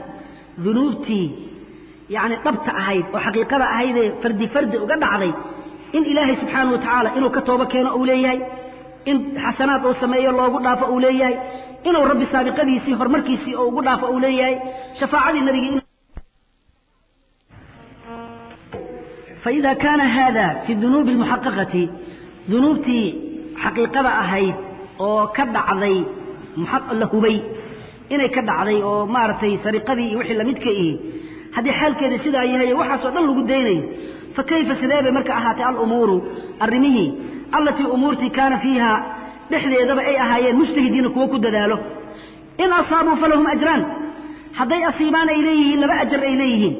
dunuubtii yacni dhabta ahayd oo xaqiiqada ahaydee fardi fardi uga dhacday in ilaahay subxaanahu wa tacaala inuu ka toobo keeno uu leeyahay in xasanaad uu sameeyo loogu dhaafo uu leeyahay inuu rabbi saabiqadiisii horumarkiisii oo ugu dhaafo uu leeyahay shafaacadii nabigii faida kaana haada fi dunuubi almuxaqaqati dunuubtii xaqiiqada ahayd oo ka dhacday la hubay inay ka dhacday oo maaragtay sariqadii iyo wixii lamidka ihi haddii xaalkeeda sidaa yahay waxaasoo dhan lagu daynayo fa kayfa sidee bay marka ahaatay alumuuru arrimihii allatii umuurtii kaana fiiha dhexdeedaba ay ahaayeen mujtahidiina kuwo ku dadaalo. In asaabuu falahum ajraan hadday asiibaan ay leeyihiin laba ajar ay leeyihiin.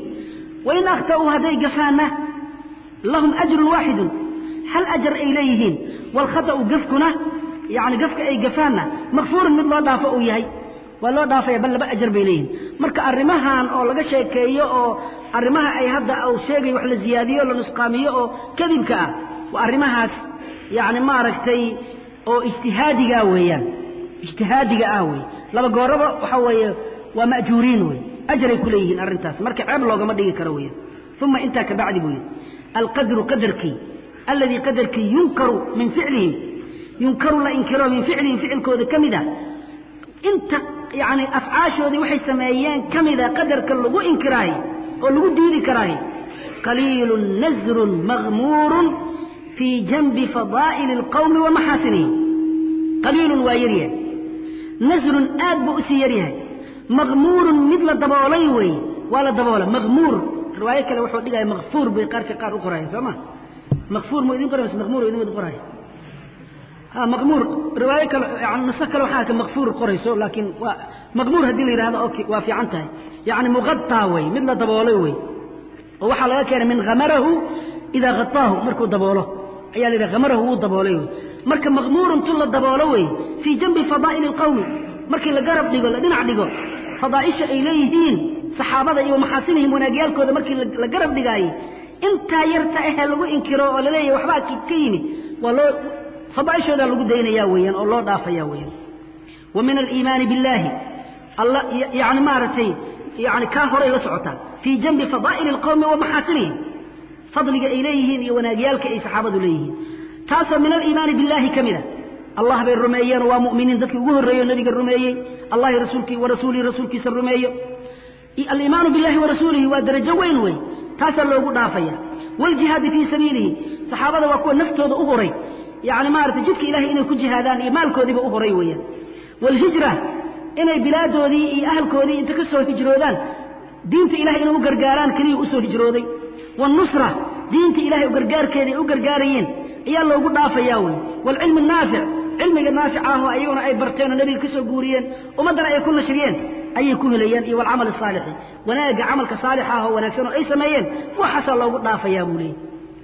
Wain akhta'uu hadday gafaanna lahum ajrun waaxidun hal ajar ay leeyihiin. Waalkhata'u gafkuna yacni gafka ay gafaanna makfuurun mid loo dhaafo uu yahay. Waa loo dhaafaya bal laba ajar bay leeyihiin marka arrimahan oo laga sheekeeyo oo arrimaha ay hadda uu sheegay wax la ziyaadiyo la nusqaamiyo oo kadibka ah waa arrimahaas yacni maaragtay oo ijtihaadiga weeyaan. Ijtihaadiga ah wey laba gooraba waxa weeye waa ma'juuriin wey ajaray ku leeyihiin arrintaas. Marka ceeb loogama dhigi karo weeyaan. Uma intaa ka bacdi buu yidhi alqadru qadarkii alladii qadarkii yunkaru min ficlihim yunkaru la inkiro min ficlihim ficilkooda ka mid a inta yacni afcaashoodii waxay sameeyeen ka mida qadarka lagu inkiraayo oo lagu diidi karaayo qaliilun nasrun maghmuurun fii janbi fadaa'ili alqawmi wa maxaasinihim qaliilun waa yaryahay nasrun aad buu u sii yaryahay maghmuurun mid la daboolay weeye waa la daboola maghmuur riwaayo kale wuxuu dhigaya makfuur bay qaarka qaar u qoraya soo ma makfuur mu idin qoray mise maghmuur idin qoraya maqmuur riwaayo kale yani nuso kale waxaa arka makfuur qorayso laakiin waa maqmuur haddii la yidhahdo okay waa fiican tahay yacni muqataa wey mid la ayaa la yidhaha khamarahu wuu daboolay wey marka maqmuurun tu la daboolo wey fii janbi fadaa'ili alqawmi markii la garab dhigo la dhinac dhigo fadaa'isha ay leeyihiin saxaabada iyo maxaasinihim wanaagyaalkooda markii la garab dhigaayey intaa yarta ahee lagu inkiro oo la leeyahay waxbaa ka yimi waa loo fadaaishoodaa lagu daynaya weeyaan oo loo dhaafaya weeyaan. Wa min aliimaani biاllaahi alla yani maaragtay yani kaa horay la socotaan fii janbi fadaa'ili alqowmi wa maxaasinihim fadliga ay leeyihiin iyo wanaagyaalka ay saxaabadu leeyihiin. Taasoo min aliimaani biاllaahi ka mid a. Allah bay rumeeyeen waa mu'miniin dadkii ugu horreeyo nebiga rumeeyey. Allahi rasuulkii wa rasuulihi rasuulkiisa rumeeyo. Aliimaanu billahi wa rasuulihi waa darajo weyn wey. Taasaa loogu dhaafaya. Waaljihaadi fii sabiilihi. Saxaabada waa kuwa naftooda u huray yani maaragtay jidka ilahay inay ku jihaadaan iyo maalkoodiiba u horay weeyaan. Waalhijra inay bilaadoodii iyo ahalkoodii inta ka soo hijroodaan diinta ilahay inay u gargaaraan keliya u soo hijrooday waalnusra diinta ilahay gargaarkeeda ay u gargaarayeen ayaa loogu dhaafayaa wey waalcilmi naafic cilmiga naafica ahoo ayaguna ay barteen oo nebiga ka soo guuriyeen ummaddana ay ku nashriyeen ayay ku helayaan iyo walcamal asaalixi wanaagga camalka saalixa ah oo wanaagsan oo ay sameeyeen waxaasaa loogu dhaafayaa buu leeyay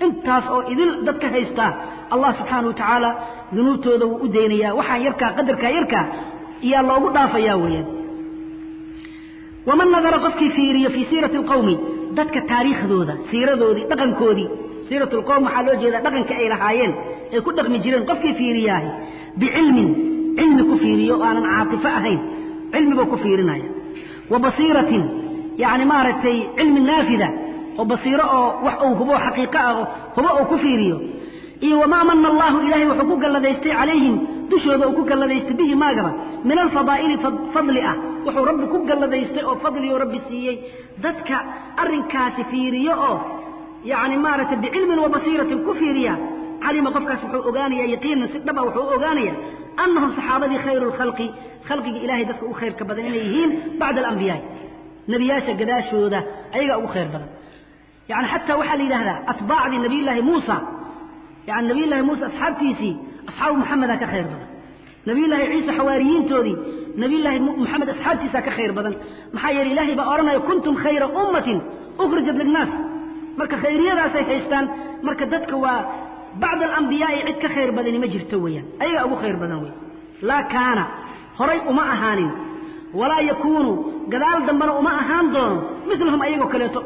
intaas oo idil dadka haystaa allah subxaana wa tacaala dunuubtooda wuu u daynayaa. Waxaan yarkaa qadarkaa yarkaa iyaa loogu dhaafayaa weeyaan waman nadara qofkii fiiriyo fii siirati alqowmi dadka taariikhdooda siiradoodii dhaqankoodii. Siirat lqowm waxaa loo jeedaa dhaqanka ay lahaayeen ay ku dhaqmi jireen qofkii fiiriyaahi bicilmin cilmi ku fiiriyo o aanan caatifo ahayn. Cilmi ku fiirinaya. Wa basiiratin yacni maaragtay cilmi naafida oo basiiro oo wax uu hubo xaqiiqo ah oo hubo uu ku fiiriyo. Iyo wamaa mana allahu ilaahay wuxuu ku galladaystay calayhim dushooda uu ku galladaystay bihi maagaba min alfadaa'ili fadli ah wuxuu rabbi ku galladaystay oo fadlioo rabbi siiyey. Dadka arrinkaasi fiiriyo oo yacni maaragtay bicilmin wa basiiratin ku fiiriya calima qofkaas wuxuu ogaanaya yaqiinan si dhaba wuxuu ogaanaya annahum saxaabadii khayru lkhalqi khalqiga ilahay dadka ugu khayrka badan inay yihiin bacda alambiyaai nebiyaasha gadaashooda ayagaa ugu khayr badan. Yani xataa waxaa la yidhahdaa atbaacdii nabiyullaahi muusa yani nabiyullaahi muusa asxaabtiisii asxaabu muxamedaa ka khayr badan. Nabiyullaahi ciisa xawaariyiintoodii ka khayr badan maxaa yeele ilaahay baa odhanaya kuntum khayra ummatin ukhrijat linnaas marka khayriyadaasay haystaan marka dadka waa bacda alambiyaai cid ka khayr badani ma jirto weeyaan ayagaa ugu khayr badan wey laa kaana horay uma ahaanin walaa yakuunu gadaal dambena uma ahaan doono milahum ayagoo kaleeto